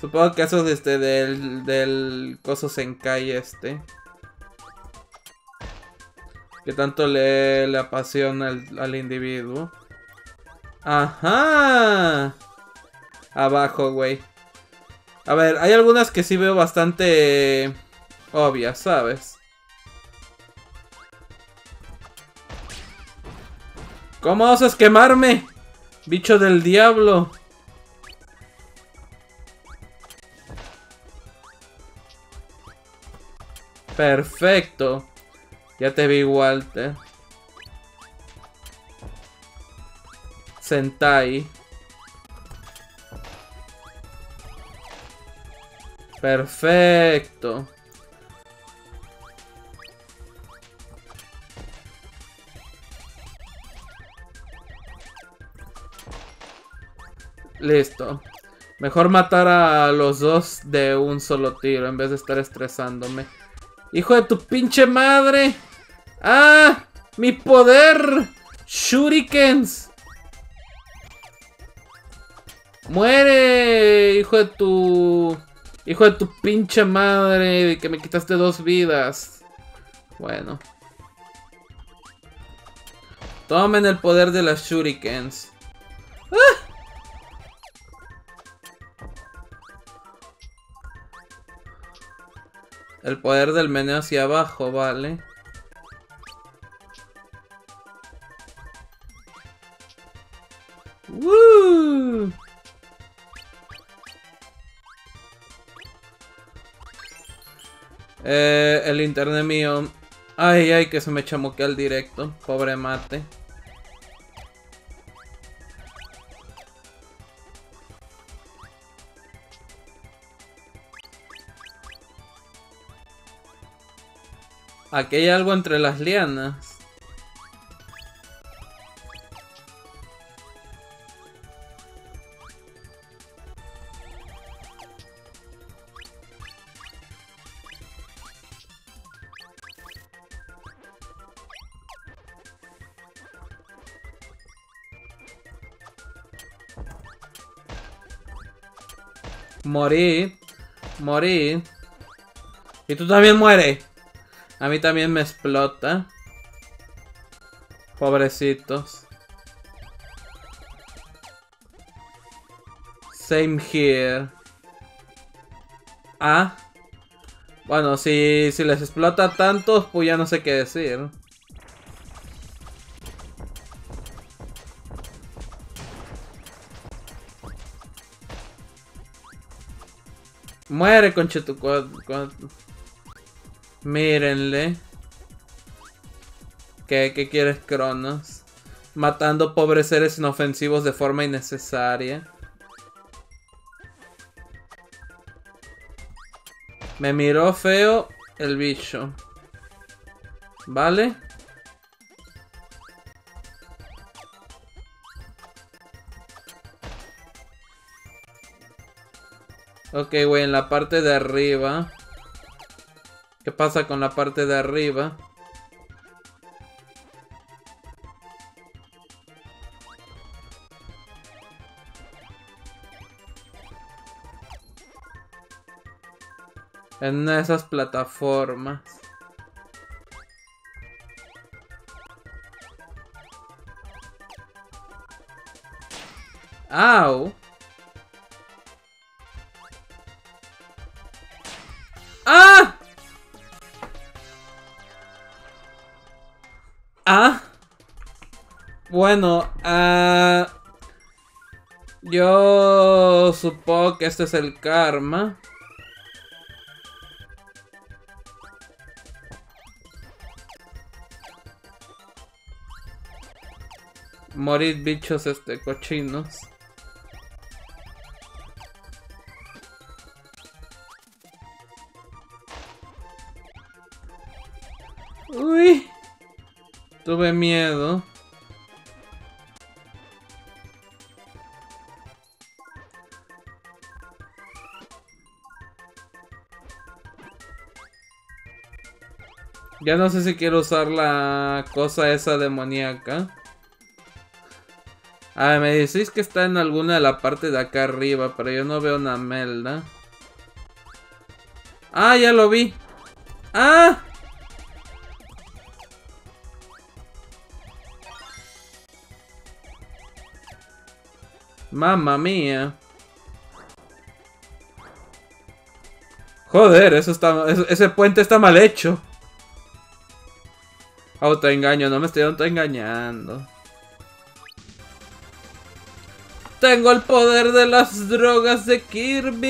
Supongo que eso es este del, del coso Senkai este. Que tanto le, le apasiona al, al individuo. Ajá. Abajo, güey. A ver, hay algunas que sí veo bastante obvias, ¿sabes? ¿Cómo osas quemarme? Bicho del diablo. Perfecto. Ya te vi, Walter. Sentai. Perfecto. Listo. Mejor matar a los dos de un solo tiro en vez de estar estresándome. ¡Hijo de tu pinche madre! ¡Ah! ¡Mi poder! ¡Shurikens! ¡Muere! Hijo de tu... Hijo de tu pinche madre, que me quitaste dos vidas. Bueno. Tomen el poder de las shurikens. ¡Ah! El poder del meneo hacia abajo, vale. ¡Woo! Eh, el internet mío. Ay, ay, que se me chamoquea el directo. Pobre mate. Aquí hay algo entre las lianas. Morí. Morí. Y tú también mueres. A mí también me explota. Pobrecitos. Same here. Ah. Bueno, si, si les explota tanto, pues ya no sé qué decir. Muere, conchetu. Mírenle. ¿Qué, ¿Qué quieres, Cronos? Matando pobres seres inofensivos de forma innecesaria. Me miró feo el bicho. ¿Vale? Ok, güey, en la parte de arriba. ¿Qué pasa con la parte de arriba? En esas plataformas. ¡Au! Bueno, ah, yo supongo que este es el karma. Morir bichos este cochinos. Uy. Tuve miedo. Ya no sé si quiero usar la cosa esa demoníaca. Ah, me decís que está en alguna de la parte de acá arriba, pero yo no veo una melda. Ah, ya lo vi. ¡Ah! Mamma mía. Joder, eso está, ese puente está mal hecho. Autoengaño, no me estoy autoengañando. Tengo el poder de las drogas de Kirby.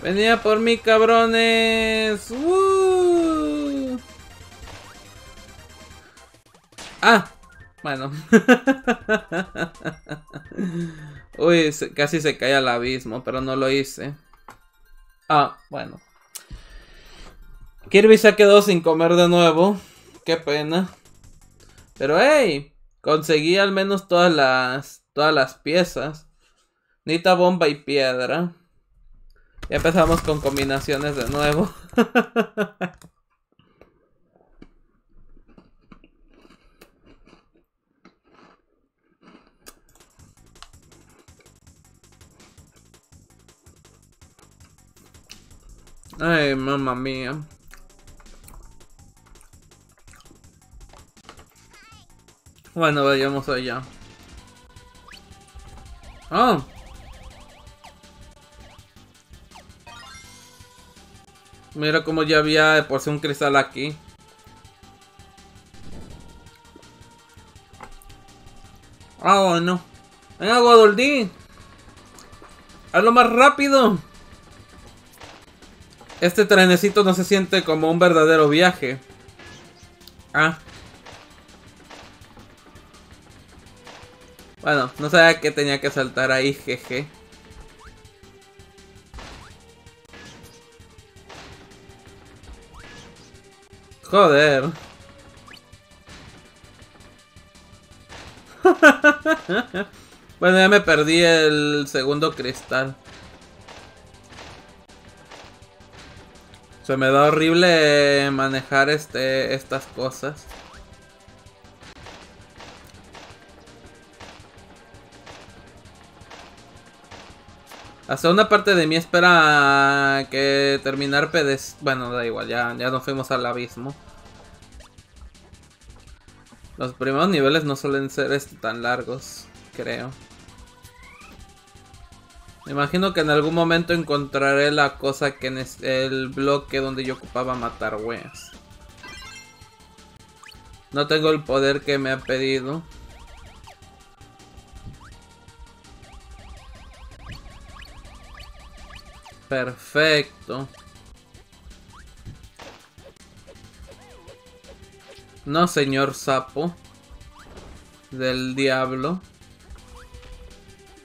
Venía por mí, cabrones. Ah, bueno. Uy, casi se cae al abismo, pero no lo hice. Ah, bueno. Kirby se quedó sin comer de nuevo. Qué pena. Pero hey, conseguí al menos todas las todas las piezas. Nita bomba y piedra. Ya empezamos con combinaciones de nuevo. Ay, mamá mía. Bueno, vayamos allá. Oh, Mira como ya había por un cristal aquí. Ah, bueno. Venga, Guadoldín. Hazlo más rápido. Este trenecito no se siente como un verdadero viaje. Ah. Bueno, no sabía que tenía que saltar ahí, jeje. Joder. bueno, ya me perdí el segundo cristal. Se me da horrible manejar este estas cosas. Hasta una parte de mí espera que terminar pedes... Bueno, da igual, ya, ya nos fuimos al abismo. Los primeros niveles no suelen ser este, tan largos, creo. Me imagino que en algún momento encontraré la cosa que en el bloque donde yo ocupaba matar weas. No tengo el poder que me ha pedido. Perfecto. No, señor sapo. Del diablo.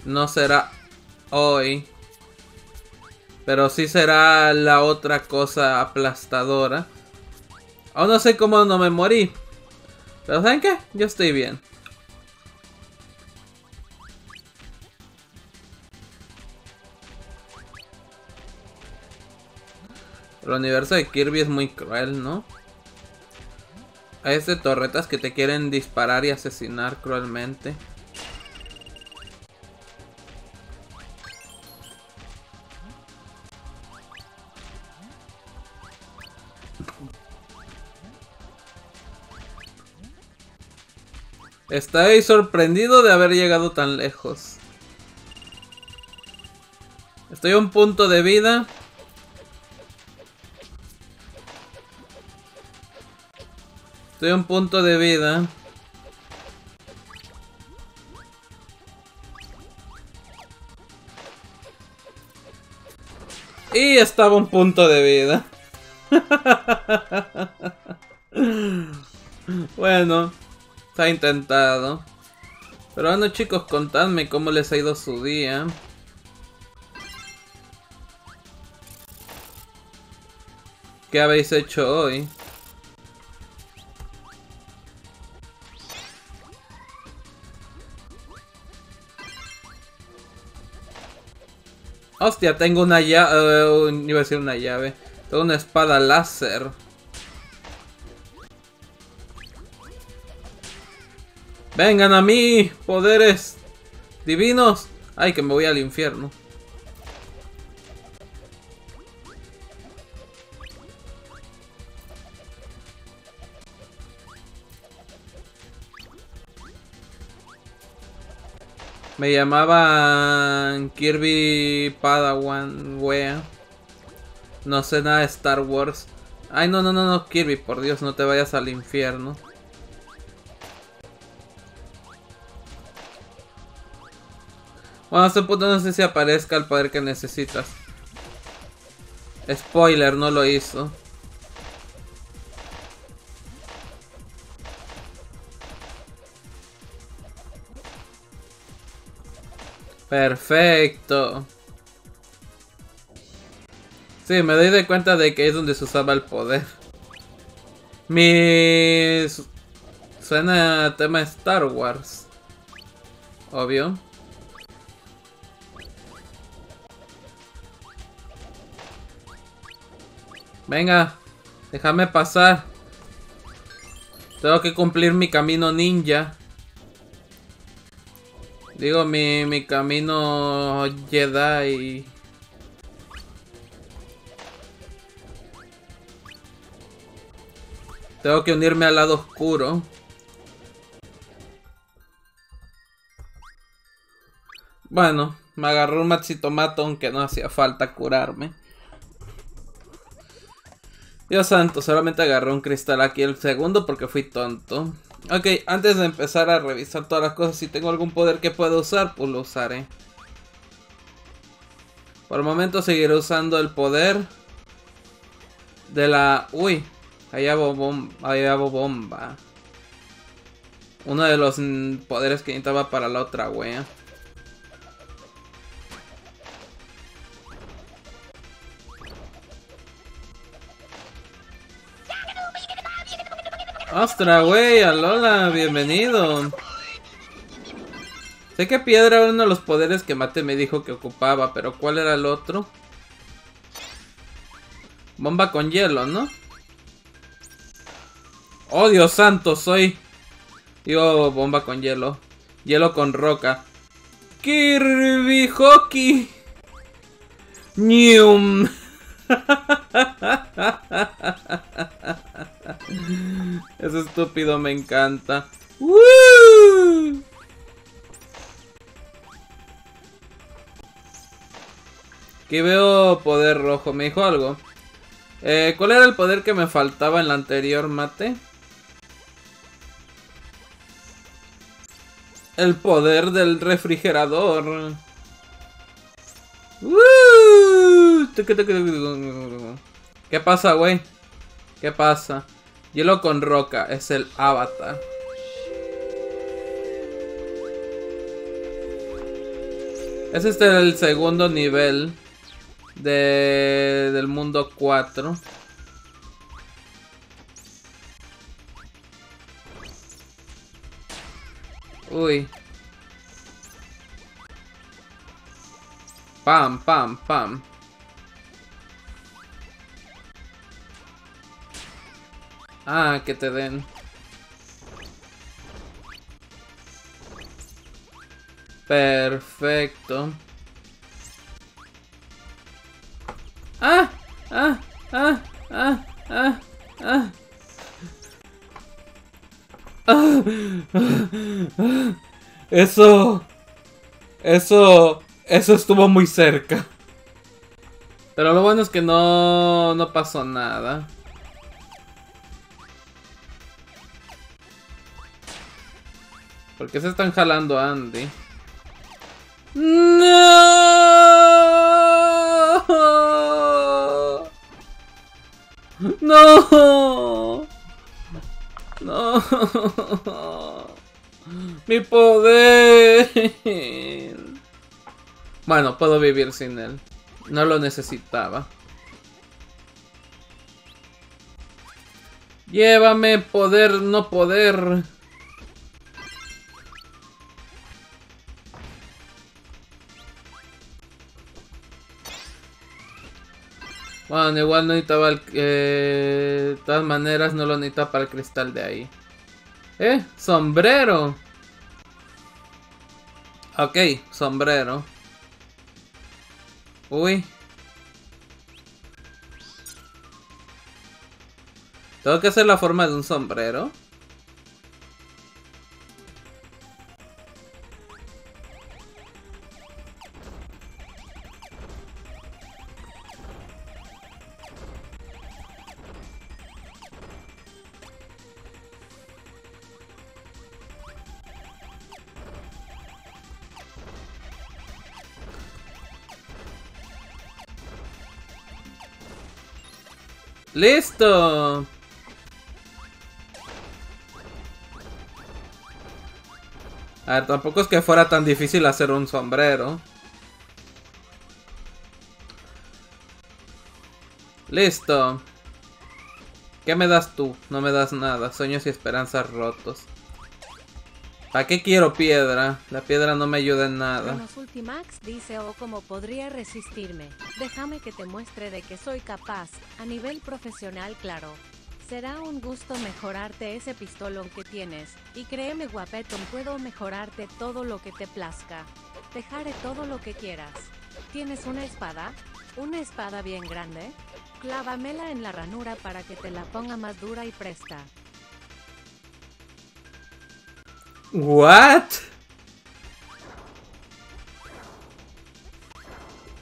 No será hoy. Pero sí será la otra cosa aplastadora. Aún no sé cómo no me morí. Pero ¿saben qué? Yo estoy bien. El universo de Kirby es muy cruel, ¿no? Hay de torretas que te quieren disparar y asesinar cruelmente. Estoy sorprendido de haber llegado tan lejos. Estoy a un punto de vida. Estoy a un punto de vida. Y estaba un punto de vida. bueno, está intentado. Pero bueno chicos, contadme cómo les ha ido su día. ¿Qué habéis hecho hoy? Hostia, tengo una llave. Uh, iba a decir una llave. Tengo una espada láser. Vengan a mí, poderes divinos. Ay, que me voy al infierno. Me llamaban Kirby Padawan Wea. No sé nada de Star Wars. Ay, no, no, no, no, Kirby, por Dios, no te vayas al infierno. Bueno, a este punto no sé si aparezca el poder que necesitas. Spoiler, no lo hizo. Perfecto. Sí, me doy de cuenta de que es donde se usaba el poder. Mi... Suena tema Star Wars. Obvio. Venga, déjame pasar. Tengo que cumplir mi camino ninja. Digo, mi, mi camino Jedi. Tengo que unirme al lado oscuro. Bueno, me agarró un machitomato aunque no hacía falta curarme. Dios santo, solamente agarré un cristal aquí el segundo porque fui tonto. Ok, antes de empezar a revisar todas las cosas, si tengo algún poder que pueda usar, pues lo usaré. Por el momento seguiré usando el poder de la... Uy, allá bomba. bomba. Uno de los poderes que necesitaba para la otra wea. Ostras, güey, Alola, bienvenido. Sé que piedra era uno de los poderes que Mate me dijo que ocupaba, pero ¿cuál era el otro? Bomba con hielo, ¿no? Oh, Dios santo, soy... Digo, bomba con hielo. Hielo con roca. Kirby Hockey. Nium. Ese estúpido me encanta. Aquí veo poder rojo. ¿Me dijo algo? Eh, ¿Cuál era el poder que me faltaba en la anterior mate? El poder del refrigerador. ¿Qué pasa, güey? ¿Qué pasa? Hielo con roca es el avatar. Es el segundo nivel de, del mundo 4. Uy. Pam, pam, pam. Ah, que te den. Perfecto. ¡Ah! ¡Ah! ¡Ah! ¡Ah! ¡Ah! ¡Ah! ¡Ah! Eso... Eso... Eso estuvo muy cerca. Pero lo bueno es que no... No pasó nada. ¿Por qué se están jalando a Andy? ¡No! ¡No! ¡No! ¡Mi poder! Bueno, puedo vivir sin él. No lo necesitaba. Llévame, poder, no poder. Bueno, igual no necesitaba el... Eh, de todas maneras no lo necesitaba para el cristal de ahí. Eh, sombrero. Ok, sombrero. Uy. Tengo que hacer la forma de un sombrero. ¡Listo! A ver, tampoco es que fuera tan difícil hacer un sombrero. Listo. ¿Qué me das tú? No me das nada. Sueños y esperanzas rotos. ¿Para qué quiero piedra? La piedra no me ayuda en nada. Cronos Ultimax dice oh, cómo podría resistirme. Déjame que te muestre de que soy capaz, a nivel profesional claro. Será un gusto mejorarte ese pistolón que tienes, y créeme guapetón puedo mejorarte todo lo que te plazca. Dejaré todo lo que quieras. ¿Tienes una espada? ¿Una espada bien grande? Clávamela en la ranura para que te la ponga más dura y presta. What?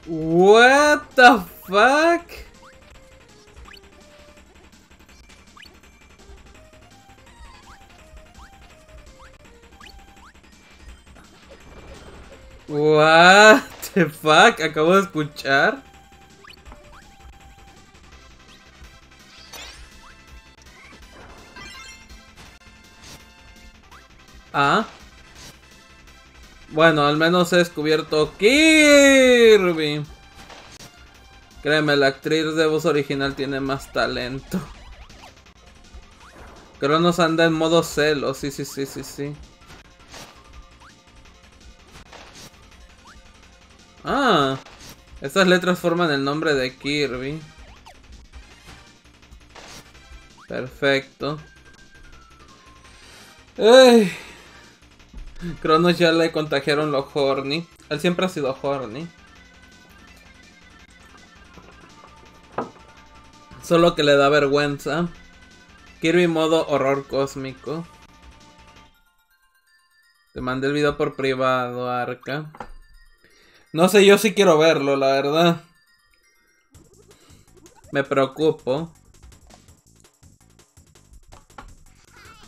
What the fuck? What the fuck? Acabo de escuchar. Ah. Bueno, al menos he descubierto Kirby. Créeme, la actriz de voz original tiene más talento. Cronos anda en modo celo, sí, sí, sí, sí, sí. Ah, estas letras forman el nombre de Kirby. Perfecto. Ay. Cronos ya le contagiaron lo horny. Él siempre ha sido horny. Solo que le da vergüenza. Kirby modo horror cósmico. Te mandé el video por privado, Arca. No sé, yo sí quiero verlo, la verdad. Me preocupo.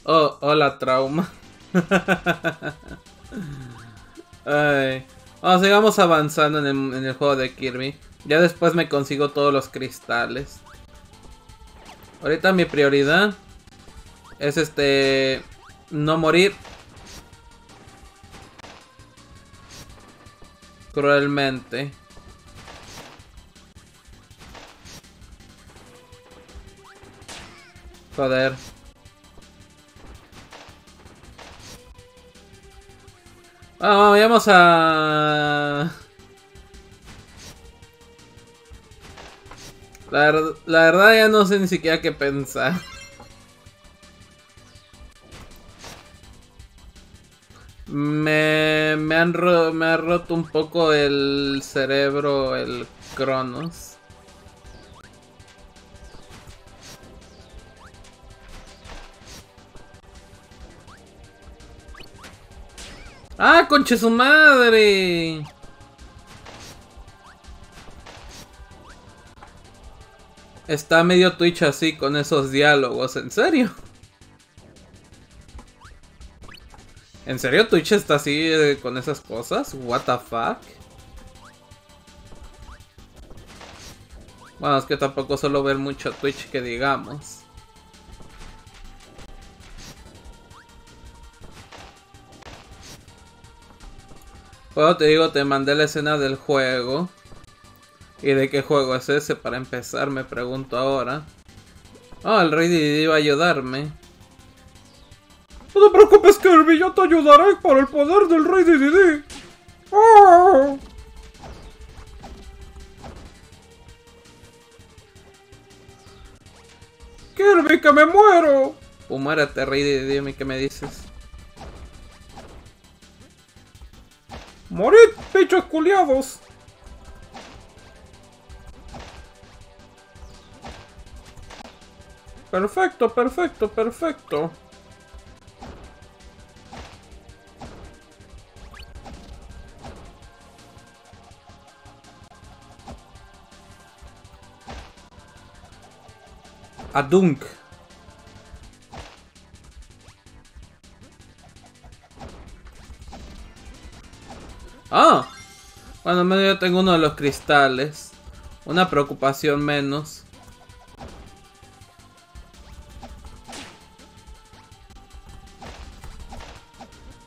Oh, hola, trauma. Ay. Vamos, sigamos avanzando en el, juego de Kirby. Ya después me consigo todos los cristales. Ahorita mi prioridad es este... No morir. Cruelmente. Joder. Vamos a... La, la, verdad ya no sé ni siquiera qué pensar. Me, me, han me ha roto un poco el cerebro el Cronos. ¡Ah, conche su madre! Está medio Twitch así con esos diálogos, ¿en serio? ¿En serio Twitch está así eh, con esas cosas? What the fuck? Bueno, es que tampoco suelo ver mucho Twitch que digamos. Bueno, te digo, te mandé la escena del juego. ¿Y de qué juego es ese? Para empezar, me pregunto ahora. Oh, el rey a ayudarme. No te preocupes, Kirby, yo te ayudaré por el poder del rey Didi. ¡Oh! Kirby, que me muero. Pues muérete, rey, dime qué me dices. Morid, bichos culiados. Perfecto, perfecto, perfecto. A. Ah. Bueno, medio yo tengo uno de los cristales. Una preocupación menos.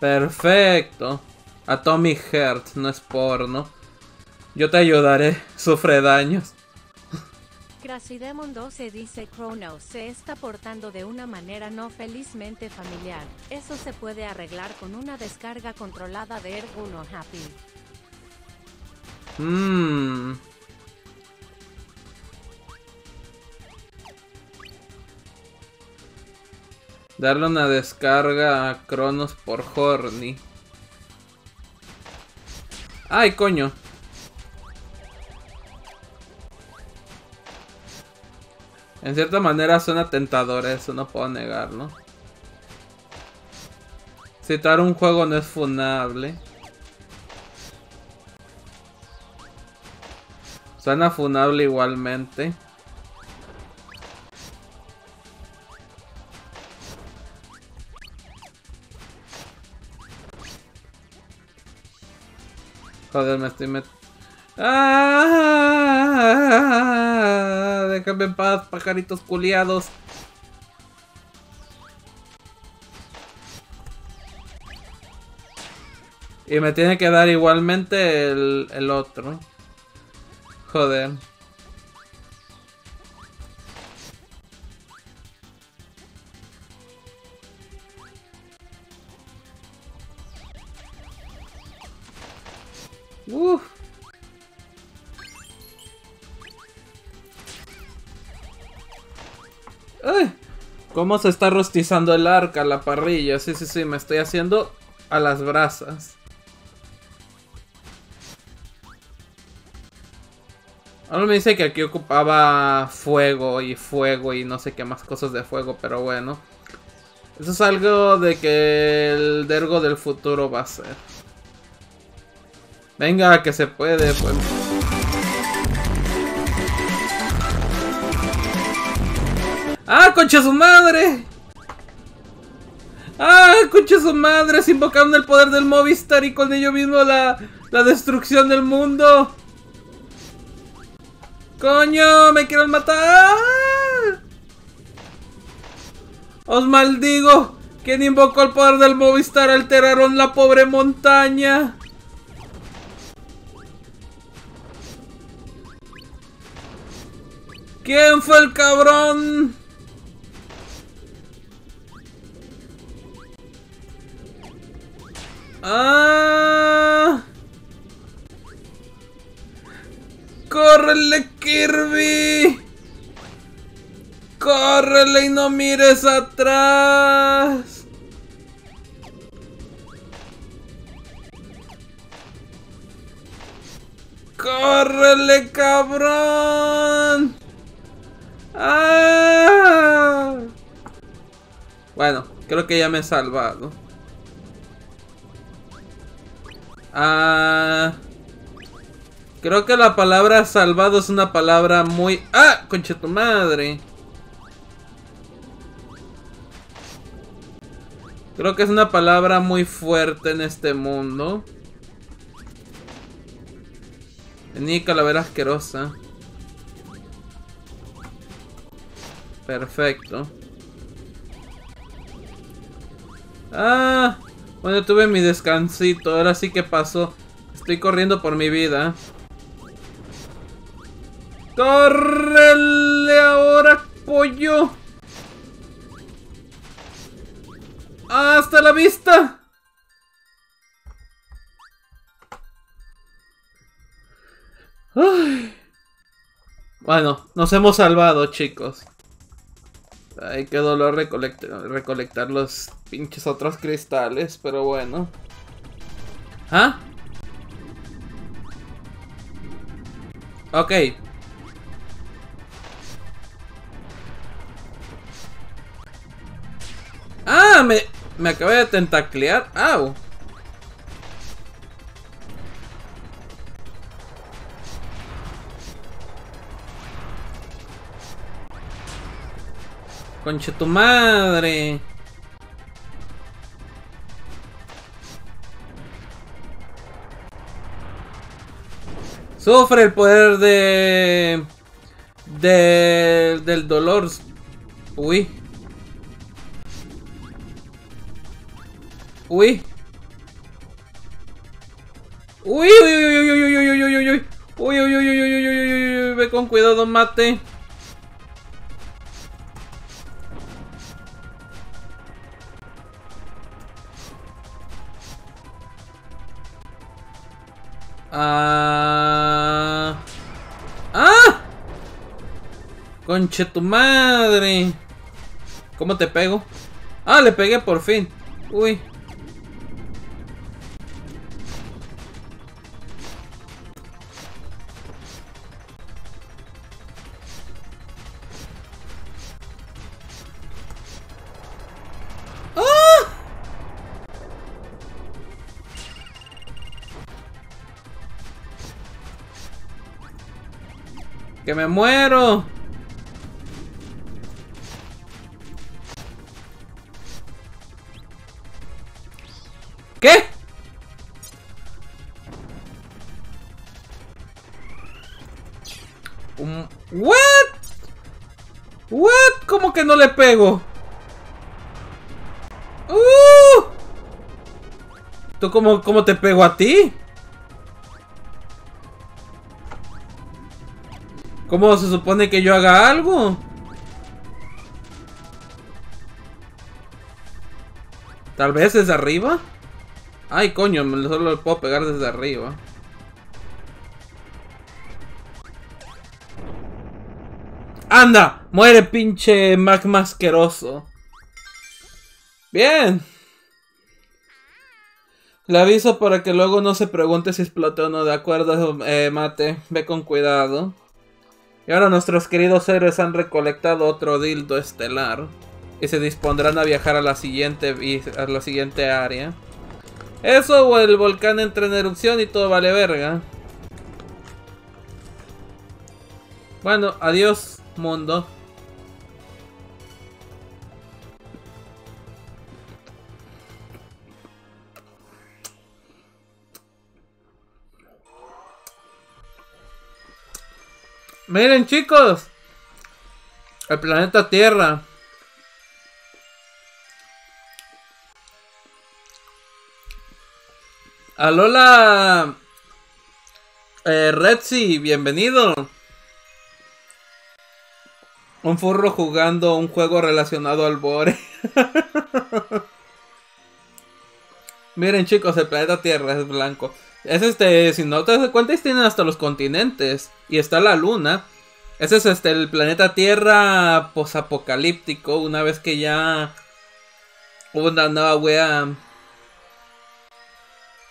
Perfecto. Atomic Heart, no es porno. Yo te ayudaré, sufre daños. Crasidemon 12 dice Chronos se está portando de una manera no felizmente familiar. Eso se puede arreglar con una descarga controlada de Ergo no Happy. Mmm. Darle una descarga a Cronos por Horny. ¡Ay, coño! En cierta manera suena tentador eso, no puedo negarlo. Citar un juego no es funable. Suena funable igualmente. Joder, me estoy met... ¡Ah! Déjame en paz, pajaritos culiados. Y me tiene que dar igualmente el, el otro. Joder. ¿Cómo se está rostizando el arca, la parrilla? Sí, sí, sí, me estoy haciendo a las brasas. Ahora me dice que aquí ocupaba fuego y fuego y no sé qué más cosas de fuego, pero bueno. Eso es algo de que el Dergo del futuro va a ser. Venga, que se puede, pues. ¡Ah, concha su madre! ¡Ah, concha su madre! Se invocando el poder del Movistar y con ello mismo la, la destrucción del mundo. ¡Coño! ¡Me quieren matar! ¡Os maldigo! ¿Quién invocó el poder del Movistar? Alteraron la pobre montaña. ¿Quién fue el cabrón? ¡Ah! ¡Córrele, Kirby! ¡Córrele y no mires atrás! ¡Córrele, cabrón! ¡Ah! Bueno, creo que ya me he salvado. Ah... Creo que la palabra salvado es una palabra muy... ¡Ah! ¡Concha tu madre! Creo que es una palabra muy fuerte en este mundo. Ni calavera asquerosa. Perfecto. Ah, bueno, tuve mi descansito. Ahora sí que pasó. Estoy corriendo por mi vida. ¡Córrele ahora, pollo! ¡Hasta la vista! Ay. Bueno, nos hemos salvado, chicos. Ay, qué dolor recolectar los pinches otros cristales, pero bueno. ¿Ah? Ok. Ah, me, me acabé de tentaclear. ¡Au! Concha tu madre. Sufre el poder de... de del dolor. Uy. Uy. Uy, uy, uy, uy, uy, uy, uy, uy, uy, uy, uy, uy, uy, uy, uy, uy, uy, uy, ve con cuidado, mate. Ah. ¡Ah! Conche tu madre. ¿Cómo te pego? Ah, le pegué por fin. Uy. ¡Que me muero! ¿Qué? ¿What? ¿What? ¿Cómo que no le pego? ¡Uh! ¿Tú cómo, cómo te pego a ti? ¿Cómo se supone que yo haga algo? Tal vez desde arriba. Ay, coño, solo puedo pegar desde arriba. ¡Anda! ¡Muere, pinche magma asqueroso! Bien. Le aviso para que luego no se pregunte si explotó o no. De acuerdo, eh, mate. Ve con cuidado. Y ahora nuestros queridos héroes han recolectado otro dildo estelar. Y se dispondrán a viajar a la siguiente, a la siguiente área. Eso o el volcán entra en erupción y todo vale verga. Bueno, adiós mundo. Miren chicos. El planeta Tierra. Alola. Eh, bienvenido. Un furro jugando un juego relacionado al Bore. Miren chicos, el planeta Tierra es blanco. Es este, si no te das cuenta, tienen hasta los continentes. Y está la luna. Ese es este, el planeta Tierra posapocalíptico. Una vez que ya hubo una nueva wea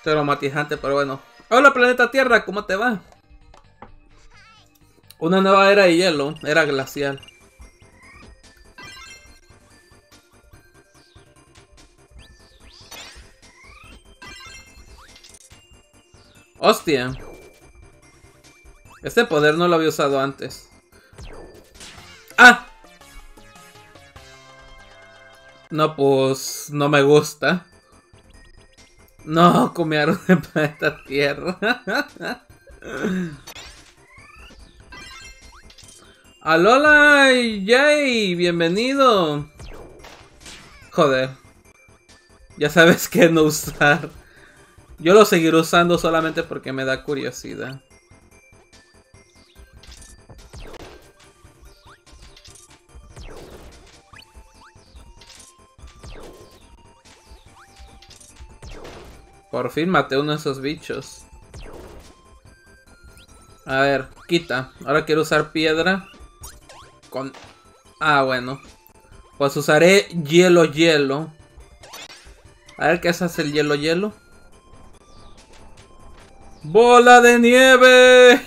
traumatizante, pero bueno. Hola planeta Tierra, ¿cómo te va? Una nueva era de hielo, era glacial. Hostia. Este poder no lo había usado antes. ¡Ah! No, pues no me gusta. No, comieron de planeta Tierra. Alola y Jay, bienvenido. Joder. Ya sabes que no usar. Yo lo seguiré usando solamente porque me da curiosidad. Por fin maté uno de esos bichos. A ver, quita. Ahora quiero usar piedra. Con... Ah, bueno. Pues usaré hielo, hielo. A ver qué hace el hielo, hielo. ¡Bola de nieve!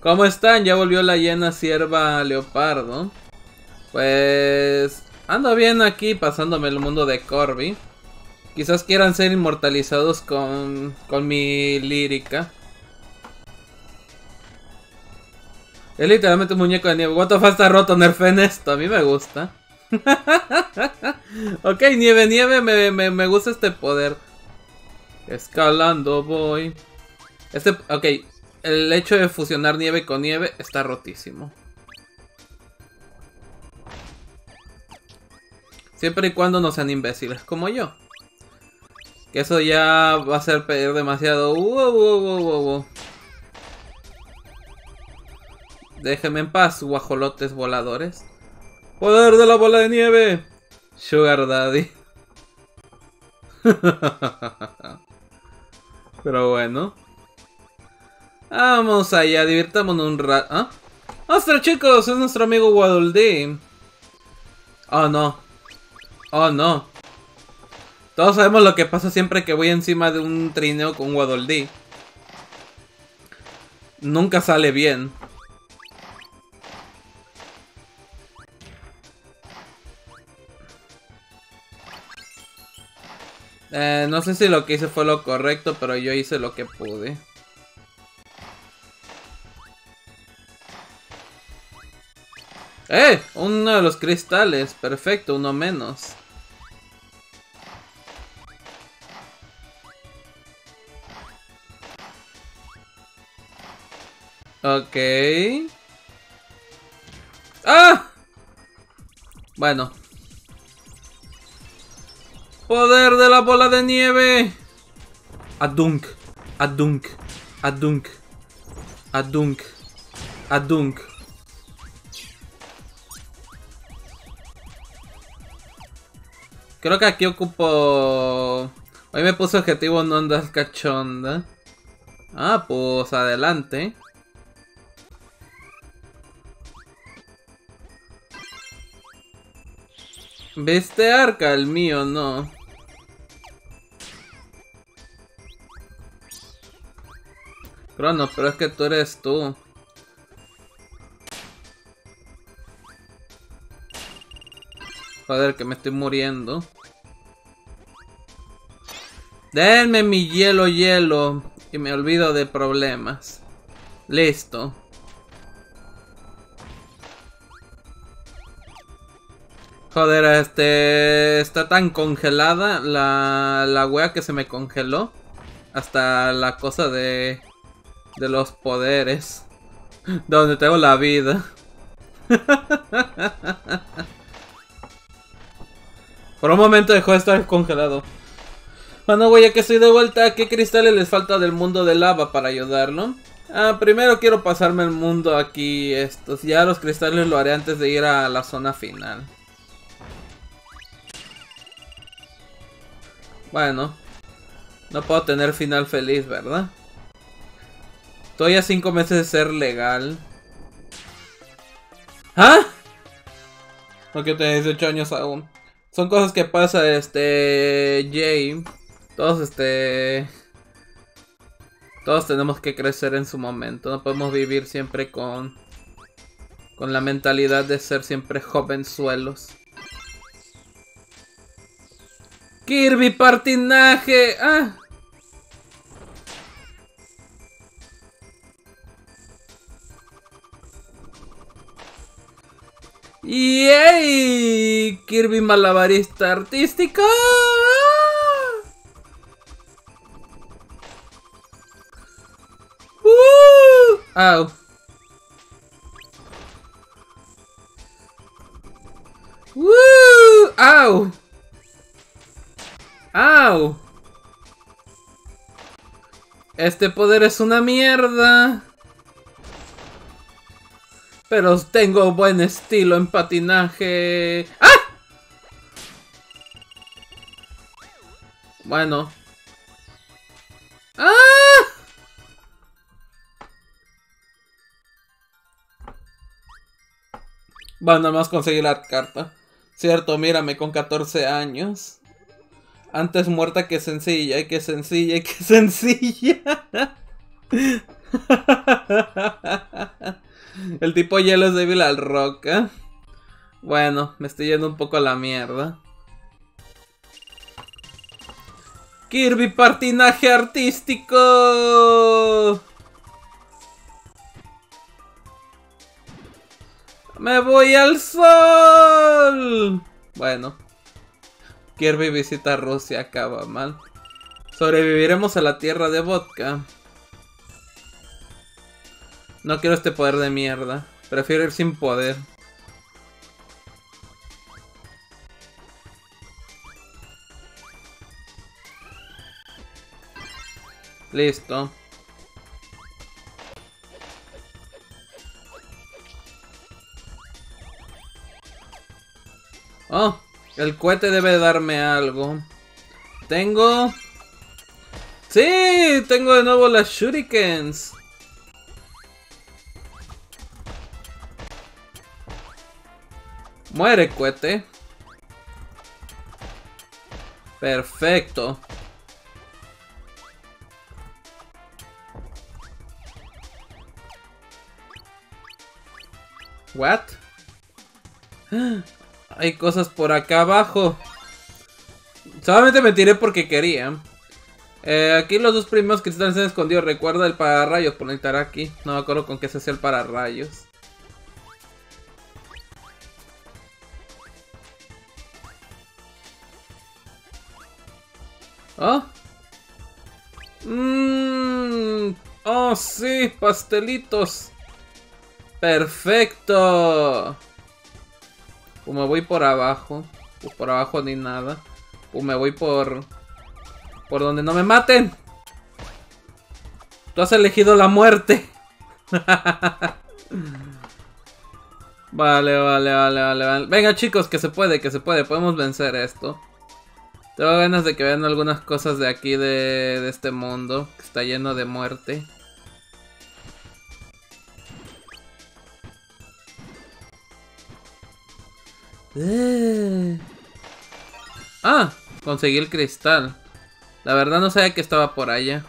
¿Cómo están? Ya volvió la llena sierva leopardo. Pues... Ando bien aquí pasándome el mundo de Corby. Quizás quieran ser inmortalizados con, con mi lírica. Es literalmente un muñeco de nieve. What the fuck está roto, nerfen esto. A mí me gusta. ok, nieve, nieve, me, me, me gusta este poder. Escalando voy. Este, ok, el hecho de fusionar nieve con nieve está rotísimo. Siempre y cuando no sean imbéciles como yo. Que eso ya va a ser pedir demasiado. Déjenme en paz, guajolotes voladores. ¡Poder de la bola de nieve! Sugar Daddy. Pero bueno. Vamos allá, divirtámonos un rato. ¿Ah? ¡Ostras, chicos! Es nuestro amigo Waddle Oh, no. Oh, no. Todos sabemos lo que pasa siempre que voy encima de un trineo con Waddle Nunca sale bien. Eh, no sé si lo que hice fue lo correcto, pero yo hice lo que pude. ¡Eh! Uno de los cristales. Perfecto, uno menos. Ok. ¡Ah! Bueno. Poder de la bola de nieve. Adunk. Adunk. Adunk. Adunk. Adunk. Creo que aquí ocupo... Hoy me puse objetivo no andas cachonda. Ah, pues adelante. ¿Viste arca? El mío no. Crono, pero es que tú eres tú. Joder, que me estoy muriendo. Denme mi hielo, hielo. Y me olvido de problemas. Listo. Joder, este... Está tan congelada la, la wea que se me congeló. Hasta la cosa de... De los poderes. Donde tengo la vida. Por un momento dejó de estar congelado. Bueno, güey, ya que estoy de vuelta, ¿qué cristales les falta del mundo de lava para ayudarlo? Ah, primero quiero pasarme el mundo aquí estos. Ya los cristales lo haré antes de ir a la zona final. Bueno. No puedo tener final feliz, ¿verdad? Estoy a 5 meses de ser legal. ¿Ah? Porque tengo 18 años aún. Son cosas que pasa, este... Jay. Todos, este... Todos tenemos que crecer en su momento. No podemos vivir siempre con... Con la mentalidad de ser siempre jovenzuelos. Kirby partinaje. Ah. ¡Yay! Kirby malabarista artístico. ¡Uh! ¡Au! ¡Uh! ¡Au! ¡Au! Este poder es una mierda. Pero tengo buen estilo en patinaje. ¡Ah! Bueno. ¡Ah! Bueno, nada más conseguir la carta. Cierto, mírame con 14 años. Antes muerta que sencilla, y que sencilla, y que sencilla. El tipo hielo es débil al roca. Bueno, me estoy yendo un poco a la mierda. Kirby Partinaje Artístico. Me voy al sol. Bueno. Kirby visita Rusia, acaba mal. Sobreviviremos a la tierra de vodka. No quiero este poder de mierda. Prefiero ir sin poder. Listo. Oh, el cohete debe darme algo. Tengo... Sí, tengo de nuevo las shurikens. Muere, cohete. Perfecto. What? Hay cosas por acá abajo. Solamente me tiré porque quería. Eh, aquí los dos primeros cristales se han escondido. Recuerda el pararrayos por estar aquí. No me acuerdo con qué se hacía el pararrayos. Oh. Mmm. Oh, sí, pastelitos. Perfecto. Pues me voy por abajo. Pues por abajo ni nada. Pues me voy por... Por donde no me maten. Tú has elegido la muerte. vale, vale, vale, vale, vale. Venga chicos, que se puede, que se puede. Podemos vencer esto. Tengo ganas de que vean algunas cosas de aquí de, este mundo. Que está lleno de muerte. Eh. Ah, conseguí el cristal. La verdad no sabía que estaba por allá.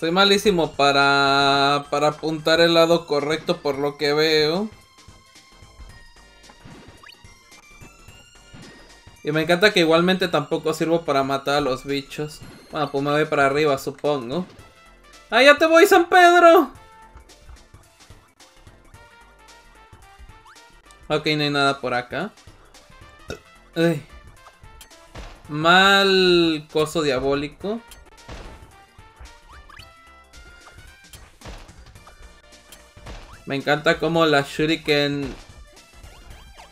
Soy malísimo para, para apuntar el lado correcto por lo que veo. Y me encanta que igualmente tampoco sirvo para matar a los bichos. Bueno, pues me voy para arriba, supongo. ¡Ah, ya te voy, San Pedro! Ok, no hay nada por acá. Mal coso diabólico. Me encanta como la shuriken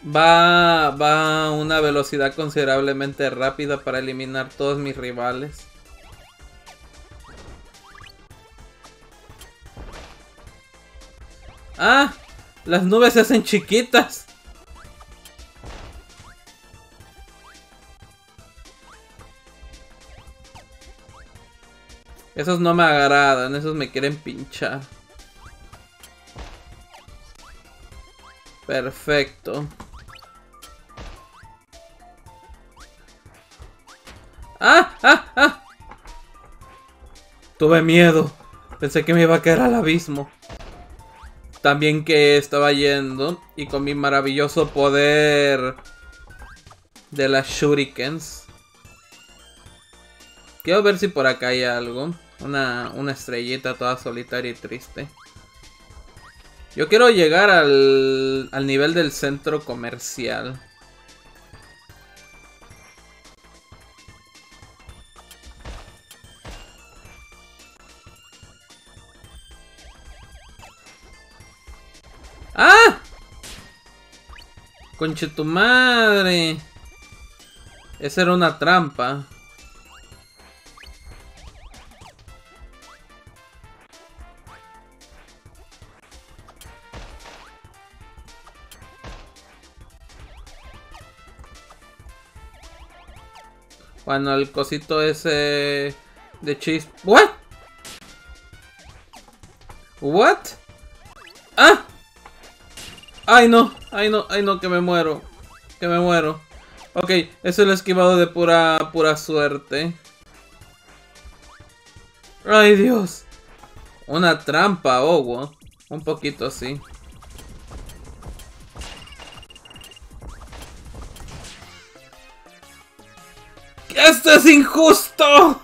va, va a una velocidad considerablemente rápida para eliminar todos mis rivales. ¡Ah! Las nubes se hacen chiquitas. Esos no me agradan, esos me quieren pinchar. Perfecto. ¡Ah! ¡Ah! ¡Ah! Tuve miedo. Pensé que me iba a caer al abismo también que estaba yendo y con mi maravilloso poder de las shurikens. Quiero ver si por acá hay algo. Una, una estrellita toda solitaria y triste. Yo quiero llegar al, al nivel del centro comercial. ¡Ah! Conche tu madre. Esa era una trampa. Bueno, el cosito ese de chis... ¿What? ¿What? ¡Ay, no! ¡Ay, no! ¡Ay, no! Que me muero. Que me muero. Ok, eso lo he esquivado de pura, pura suerte. ¡Ay, Dios! Una trampa, oh, Un poquito así. ¡Esto es injusto!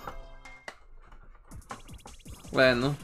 Bueno.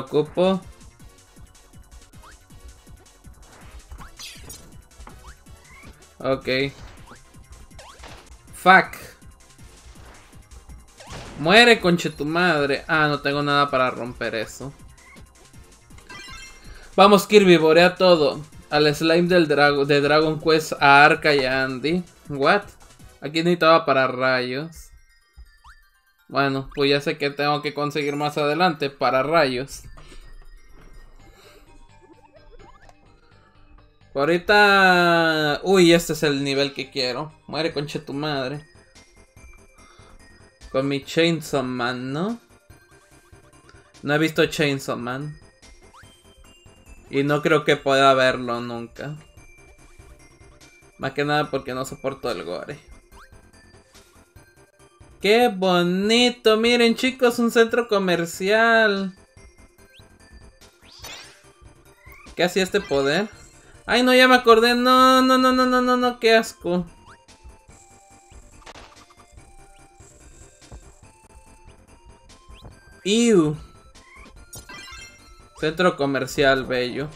Ocupo. Ok. Fuck. Muere, conche tu madre. Ah, no tengo nada para romper eso. Vamos, Kirby, borea todo. Al slime del de Dragon Quest, a Arca y a Andy. What? Aquí necesitaba para rayos. Bueno, pues ya sé que tengo que conseguir más adelante para rayos. Ahorita... Uy, este es el nivel que quiero. Muere conche tu madre. Con mi Chainsaw Man, ¿no? No he visto Chainsaw Man. Y no creo que pueda verlo nunca. Más que nada porque no soporto el gore. ¡Qué bonito! Miren chicos, un centro comercial. ¿Qué hacía este poder? ¡Ay, no, ya me acordé! No, no, no, no, no, no, no, qué asco. Ew. Centro comercial bello.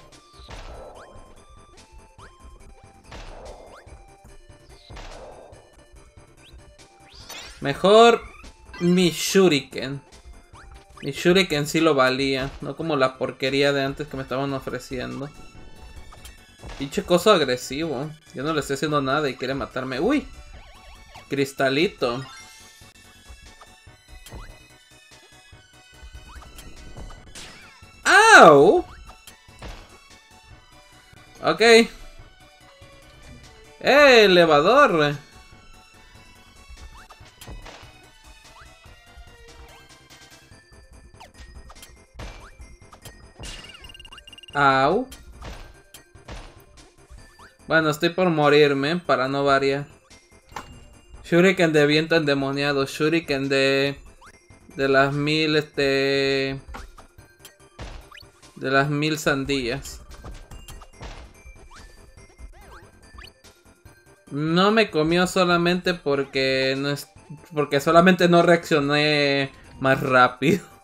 Mejor mi Shuriken. Mi Shuriken sí lo valía, no como la porquería de antes que me estaban ofreciendo. Pinche coso agresivo. Yo no le estoy haciendo nada y quiere matarme. ¡Uy! Cristalito. ¡Au! Ok. ¡Eh! Elevador. Au. Bueno, estoy por morirme para no variar. Shuriken de viento endemoniado. Shuriken de... De las mil, este... De las mil sandías. No me comió solamente porque no es... Porque solamente no reaccioné más rápido.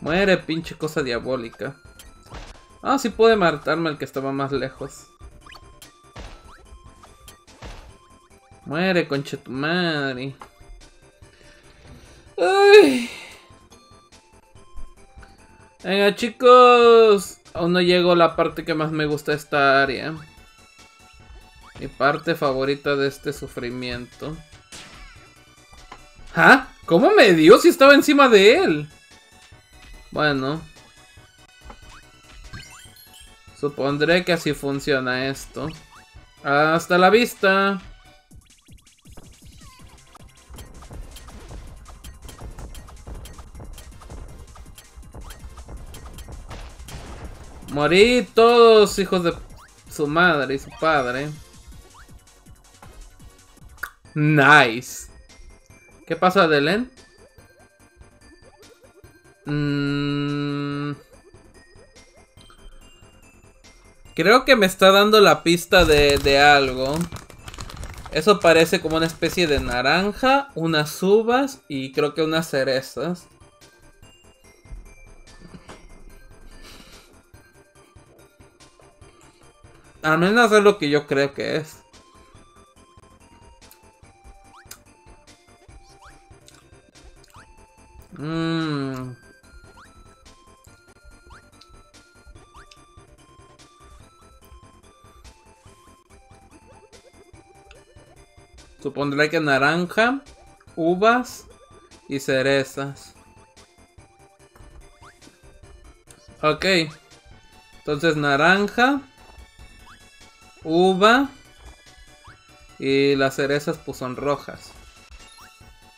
Muere, pinche cosa diabólica. Ah, sí puede matarme el que estaba más lejos. Muere, concha tu madre. Ay. Venga, chicos. Aún no llego a la parte que más me gusta de esta área. Mi parte favorita de este sufrimiento. ¿Ah? ¿Cómo me dio si estaba encima de él? Bueno. Supondré que así funciona esto. Hasta la vista. Morí todos hijos de su madre y su padre. Nice. ¿Qué pasa, Delen? Mm. Creo que me está dando la pista de, algo. Eso parece como una especie de naranja, unas uvas y creo que unas cerezas. Al menos es lo que yo creo que es. Mmm. Supondré que naranja, uvas y cerezas. Ok. Entonces naranja, uva y las cerezas pues son rojas.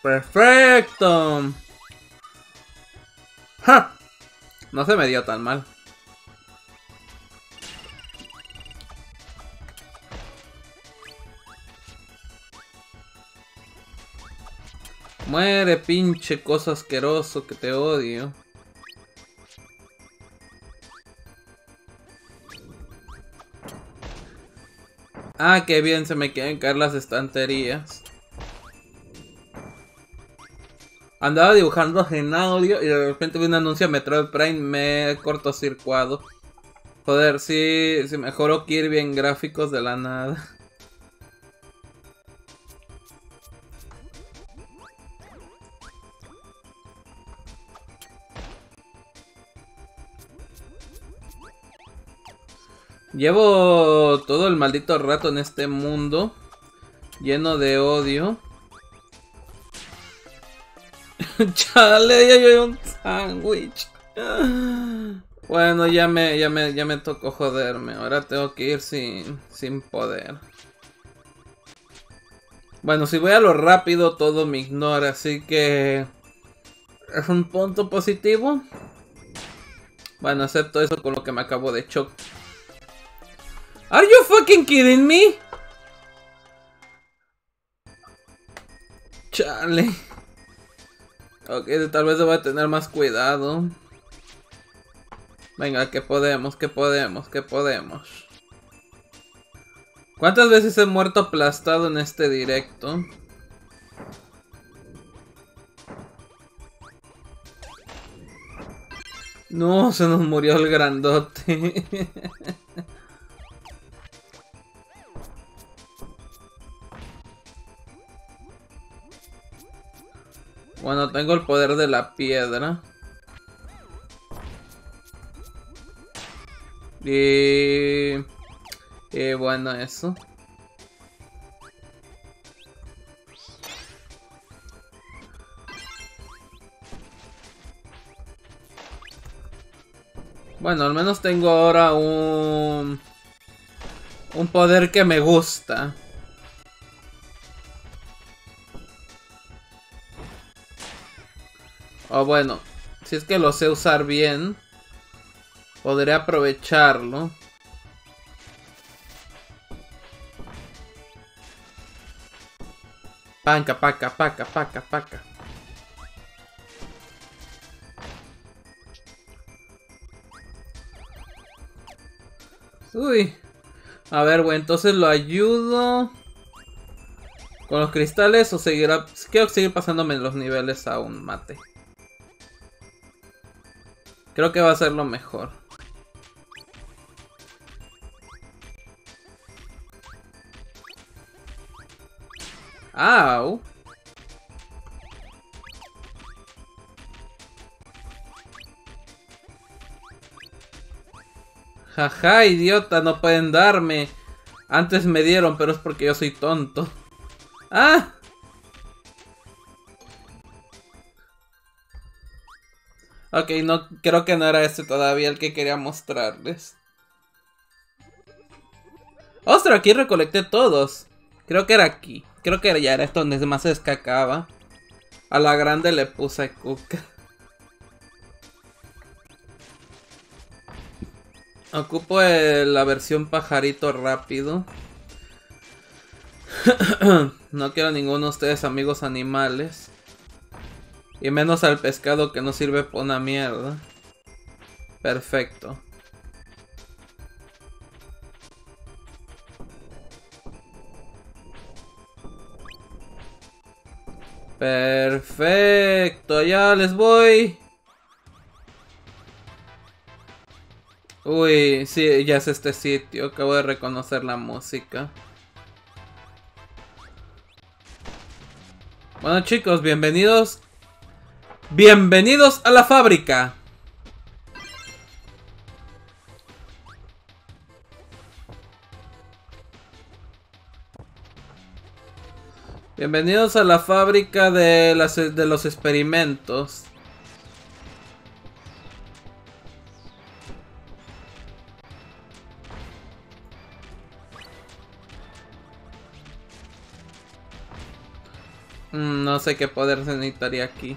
Perfecto. ¡Ja! No se me dio tan mal. Muere, pinche cosa asqueroso que te odio. Ah, qué bien, se me quieren caer las estanterías. Andaba dibujando en audio y de repente vi un anuncio de Metroid Prime, me he cortocircuado. Joder, sí, sí mejoró Kirby en gráficos de la nada. Llevo todo el maldito rato en este mundo lleno de odio. Chale, ya hay un sándwich. Bueno, ya me, ya me, ya me tocó joderme. Ahora tengo que ir sin, sin poder. Bueno, si voy a lo rápido, todo me ignora, así que... Es un punto positivo. Bueno, acepto eso con lo que me acabo de chocar. Are you fucking kidding me? Chale. Ok, tal vez deba tener más cuidado. Venga, que podemos, que podemos, que podemos. ¿Cuántas veces he muerto aplastado en este directo? No, se nos murió el grandote. Bueno, tengo el poder de la piedra. Y... Y bueno, eso. Bueno, al menos tengo ahora un... Un poder que me gusta. O bueno, si es que lo sé usar bien, podré aprovecharlo. Panca, paca, paca, paca, paca. Uy. A ver, güey, entonces lo ayudo. Con los cristales o seguirá... Quiero seguir pasándome los niveles a un mate. Creo que va a ser lo mejor. ¡Au! Jaja, idiota, no pueden darme. Antes me dieron, pero es porque yo soy tonto. ¡Ah! Ok, no, creo que no era este todavía el que quería mostrarles. ¡Ostras! Aquí recolecté todos. Creo que era aquí. Creo que ya era esto donde más se escacaba. A la grande le puse cuca. Ocupo la versión pajarito rápido. no quiero ninguno de ustedes amigos animales. Y menos al pescado que no sirve por una mierda. Perfecto. Perfecto, ya les voy. Uy, sí, ya es este sitio. Acabo de reconocer la música. Bueno chicos, bienvenidos Bienvenidos a la fábrica. Bienvenidos a la fábrica de, las, de los experimentos. Mm, no sé qué poder se necesitaría aquí.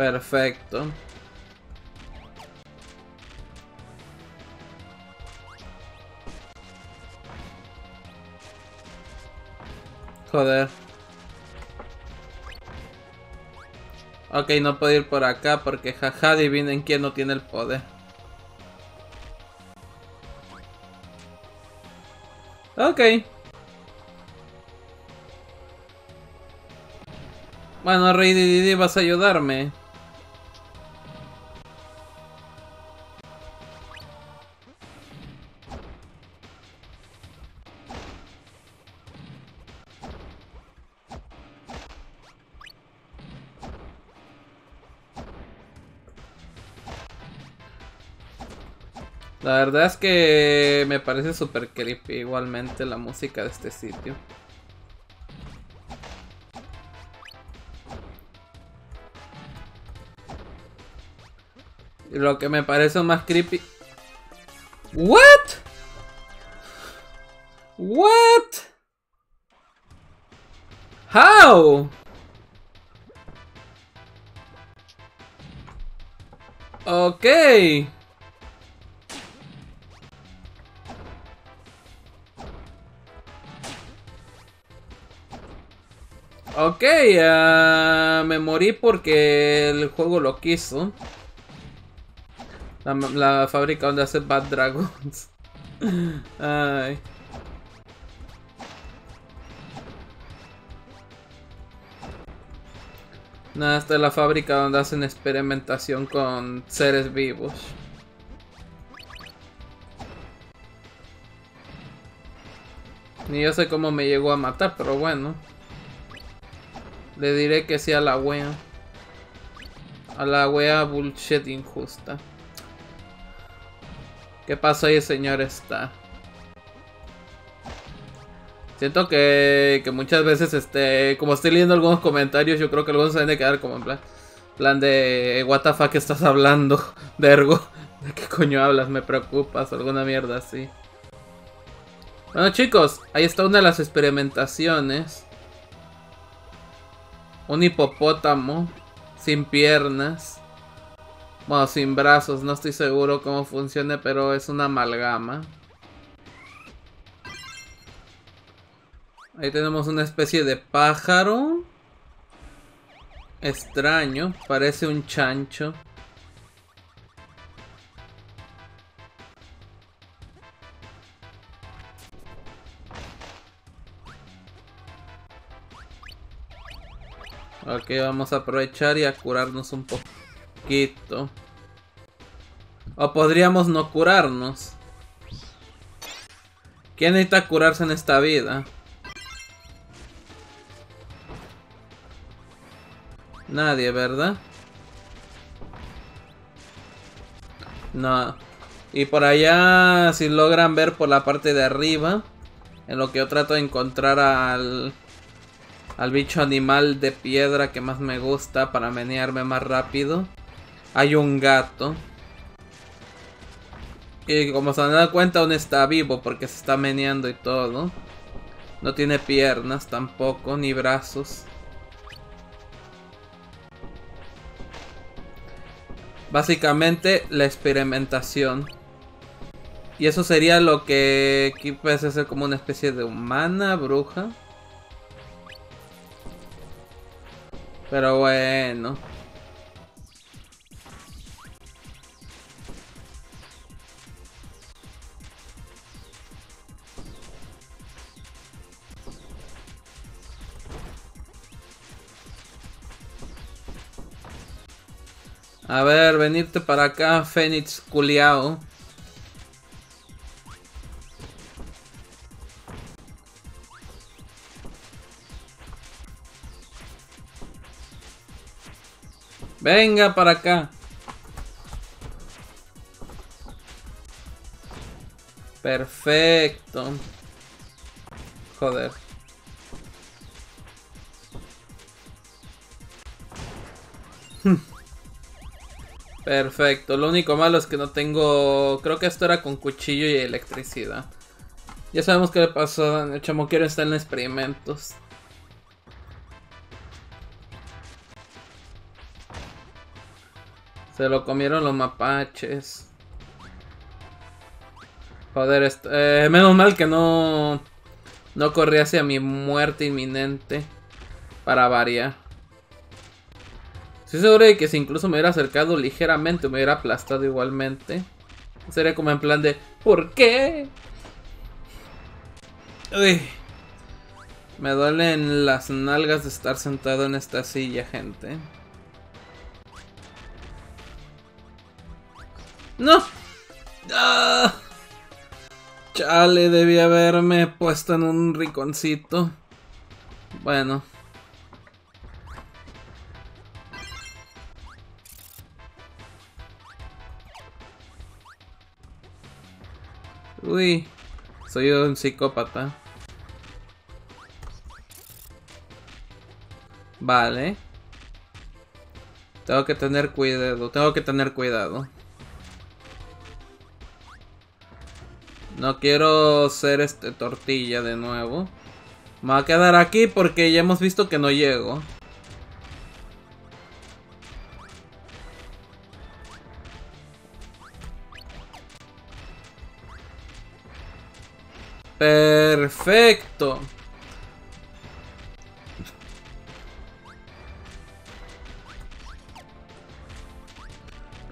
Perfecto. Joder. Ok, no puedo ir por acá porque jaja, adivinen quién no tiene el poder. Ok. Bueno, Rey Didi, vas a ayudarme. Verdad es que me parece súper creepy igualmente la música de este sitio. Lo que me parece más creepy... ¿What? ¿What? How? Okay. Ok, uh, me morí porque el juego lo quiso. La, la fábrica donde hace Bad Dragons. Ay. Nada, esta es la fábrica donde hacen experimentación con seres vivos. Ni yo sé cómo me llegó a matar, pero bueno. Le diré que sí a la wea. A la wea bullshit injusta. ¿Qué pasó ahí, señor está? Siento que, que muchas veces, este, como estoy leyendo algunos comentarios, yo creo que algunos se deben de quedar como en plan, plan de, what the fuck estás hablando, Vergo. ¿De qué coño hablas? Me preocupas, alguna mierda así. Bueno chicos, ahí está una de las experimentaciones. Un hipopótamo sin piernas. Bueno, sin brazos, no estoy seguro cómo funcione, pero es una amalgama. Ahí tenemos una especie de pájaro. Extraño, parece un chancho. Ok, vamos a aprovechar y a curarnos un poquito. O podríamos no curarnos. ¿Quién necesita curarse en esta vida? Nadie, ¿verdad? No. Y por allá, si logran ver por la parte de arriba, en lo que yo trato de encontrar al al bicho animal de piedra que más me gusta para menearme más rápido. Hay un gato. Y como se han dado cuenta aún está vivo porque se está meneando y todo. No tiene piernas tampoco, ni brazos. Básicamente la experimentación. Y eso sería lo que aquí parece ser como una especie de humana, bruja. Pero bueno. A ver, venirte para acá, Fénix culiao. Venga para acá. Perfecto. Joder. Perfecto. Lo único malo es que no tengo... Creo que esto era con cuchillo y electricidad. Ya sabemos qué le pasó. El chamoquero está en experimentos. Se lo comieron los mapaches. Joder, eh, menos mal que no... No corrí hacia mi muerte inminente. Para variar. Estoy seguro de que si incluso me hubiera acercado ligeramente me hubiera aplastado igualmente. Sería como en plan de... ¿Por qué? Uy. Me duelen las nalgas de estar sentado en esta silla, gente. ¡No! ¡Ah! Chale, debí haberme puesto en un rinconcito. Bueno. Uy, soy un psicópata. Vale. Tengo que tener cuidado, tengo que tener cuidado. No quiero ser este tortilla de nuevo. Me voy a quedar aquí porque ya hemos visto que no llego. Perfecto.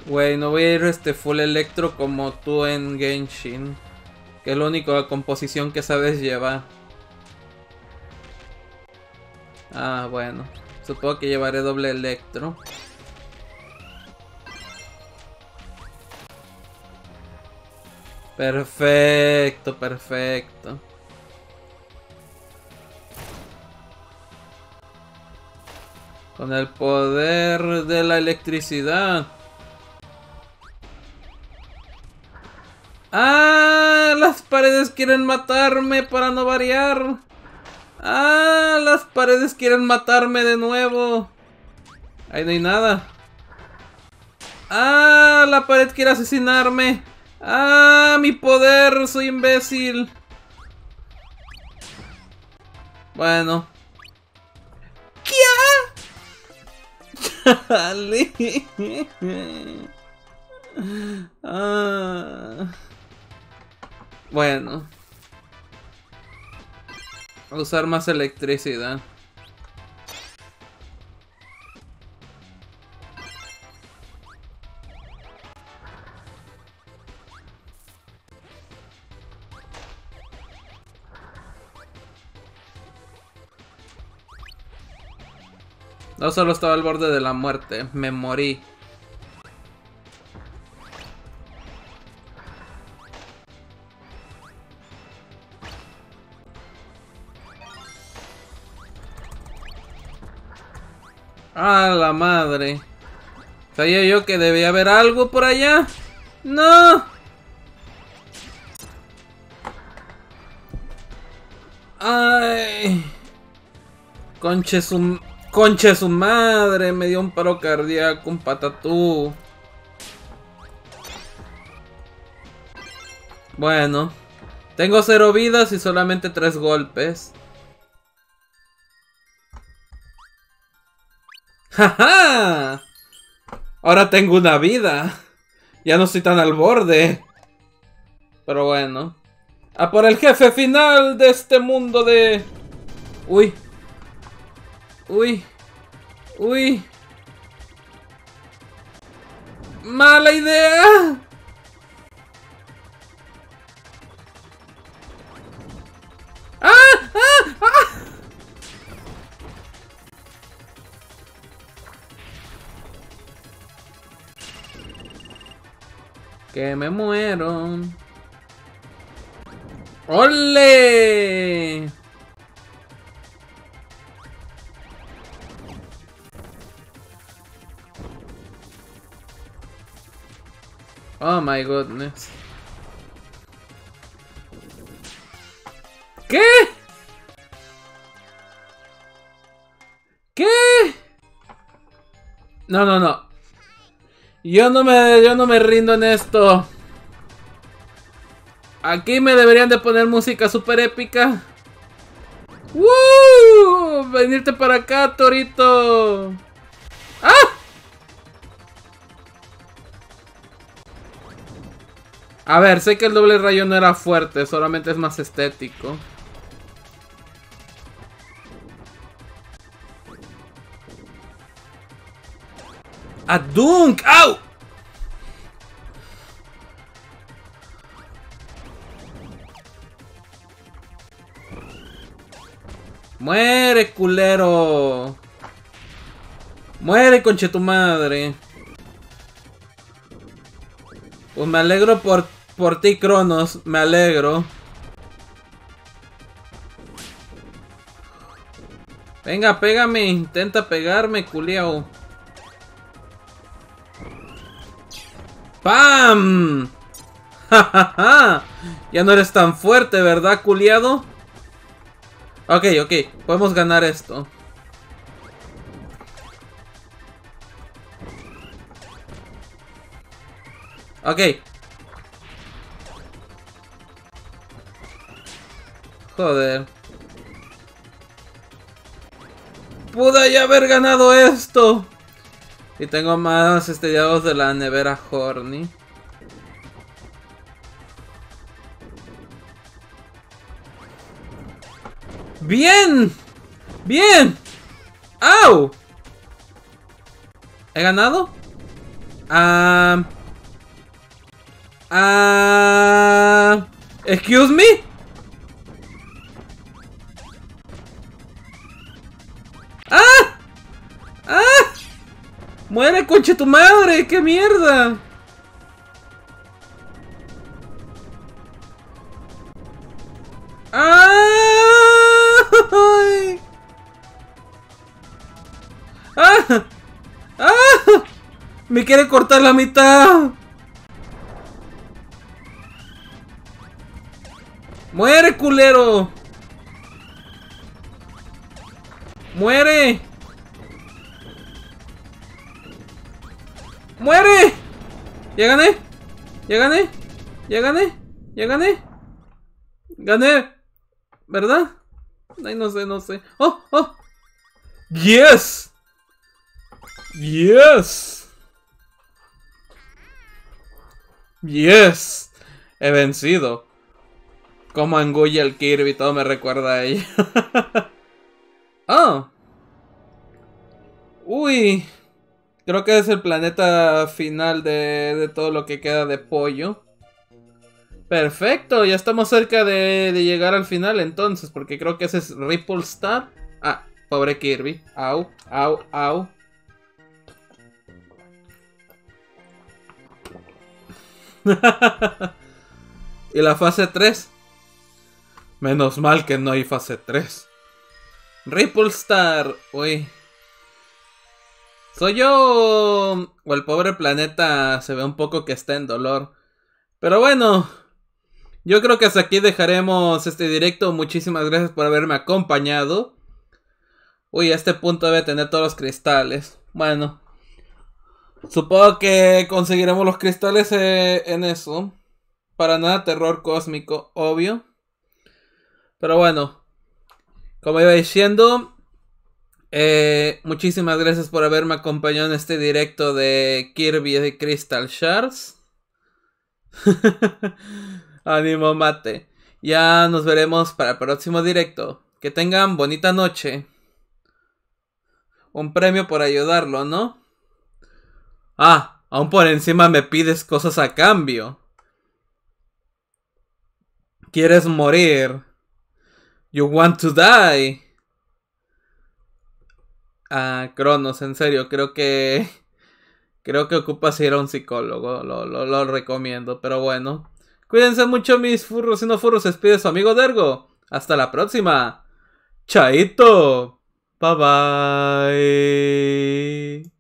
Güey, no voy a ir este full electro como tú en Genshin. Que es la única composición que sabes llevar. Ah, bueno. Supongo que llevaré doble electro. Perfecto, perfecto. Con el poder de la electricidad. ¡Ah! Las paredes quieren matarme para no variar. ¡Ah! Las paredes quieren matarme de nuevo. Ahí no hay nada. ¡Ah! La pared quiere asesinarme. ¡Ah! Mi poder, soy imbécil. Bueno. ¿Qué? Ah. Bueno. Usar más electricidad. No solo estaba al borde de la muerte, me morí. ¡Ah, la madre! ¿Sabía yo que debía haber algo por allá? ¡No! ¡Ay! Conche su... Conche su madre, me dio un paro cardíaco, un patatú. Bueno. Tengo cero vidas y solamente tres golpes. ¡Ja, Ahora tengo una vida. Ya no estoy tan al borde. Pero bueno. A por el jefe final de este mundo de... Uy. Uy. Uy. Mala idea. ¡Ah! ¡Ah! ¡Ah! Que me muero. ¡Ole! Oh my goodness. ¿Qué? ¿Qué? No, no, no. Yo no me, yo no me rindo en esto. Aquí me deberían de poner música super épica. ¡Woo! Venirte para acá, Torito. ¡Ah! A ver, sé que el doble rayo no era fuerte, solamente es más estético. ¡A Dunk! ¡Au! ¡Muere, culero! ¡Muere, conche tu madre! Pues me alegro por, por ti, Cronos. Me alegro. Venga, pégame. Intenta pegarme, culiao. ¡Pam! ¡Ja, Ya no eres tan fuerte, ¿verdad, culiado? Ok, ok. Podemos ganar esto. Ok. Joder. Pude ya haber ganado esto. Y tengo más estrellados de la nevera Horny. ¡Bien! ¡Bien! ¡Au! ¿He ganado? Ah... Ah... ¿Excuse me? ¡Ah! ¡Ah! ¡Muere, coche tu madre! ¡Qué mierda! ¡Ah! ¡Ah! ¡Ah! ¡Me quiere cortar la mitad! ¡Muere, culero! ¡Muere! ¡Muere! ¡Ya gané! ¡Ya gané! ¡Ya gané! ¡Ya gané! ¡Gané! ¿Verdad? Ay, no sé, no sé. ¡Oh! ¡Oh! ¡Yes! ¡Yes! ¡Yes! He vencido. Como engulle el Kirby, todo me recuerda a ella. ¡Oh! ¡Uy! Creo que es el planeta final de, de todo lo que queda de pollo. Perfecto, ya estamos cerca de, de, llegar al final entonces, porque creo que ese es Ripple Star. Ah, pobre Kirby. Au, au, au. y la fase 3. Menos mal que no hay fase 3. Ripple Star. Uy. ¿Soy yo o el pobre planeta se ve un poco que está en dolor? Pero bueno, yo creo que hasta aquí dejaremos este directo. Muchísimas gracias por haberme acompañado. Uy, a este punto debe tener todos los cristales. Bueno, supongo que conseguiremos los cristales eh, en eso. Para nada terror cósmico, obvio. Pero bueno, como iba diciendo, eh, muchísimas gracias por haberme acompañado en este directo de Kirby y Crystal Shards. Ánimo mate. Ya nos veremos para el próximo directo. Que tengan bonita noche. Un premio por ayudarlo, ¿no? Ah, aún por encima me pides cosas a cambio. ¿Quieres morir? You want to die. Ah, Cronos, en serio, creo que. Creo que ocupas ir a un psicólogo. Lo, lo, lo recomiendo, pero bueno. Cuídense mucho, mis furros y no furros. Despide su amigo Dergo. Hasta la próxima. Chaito. Bye bye.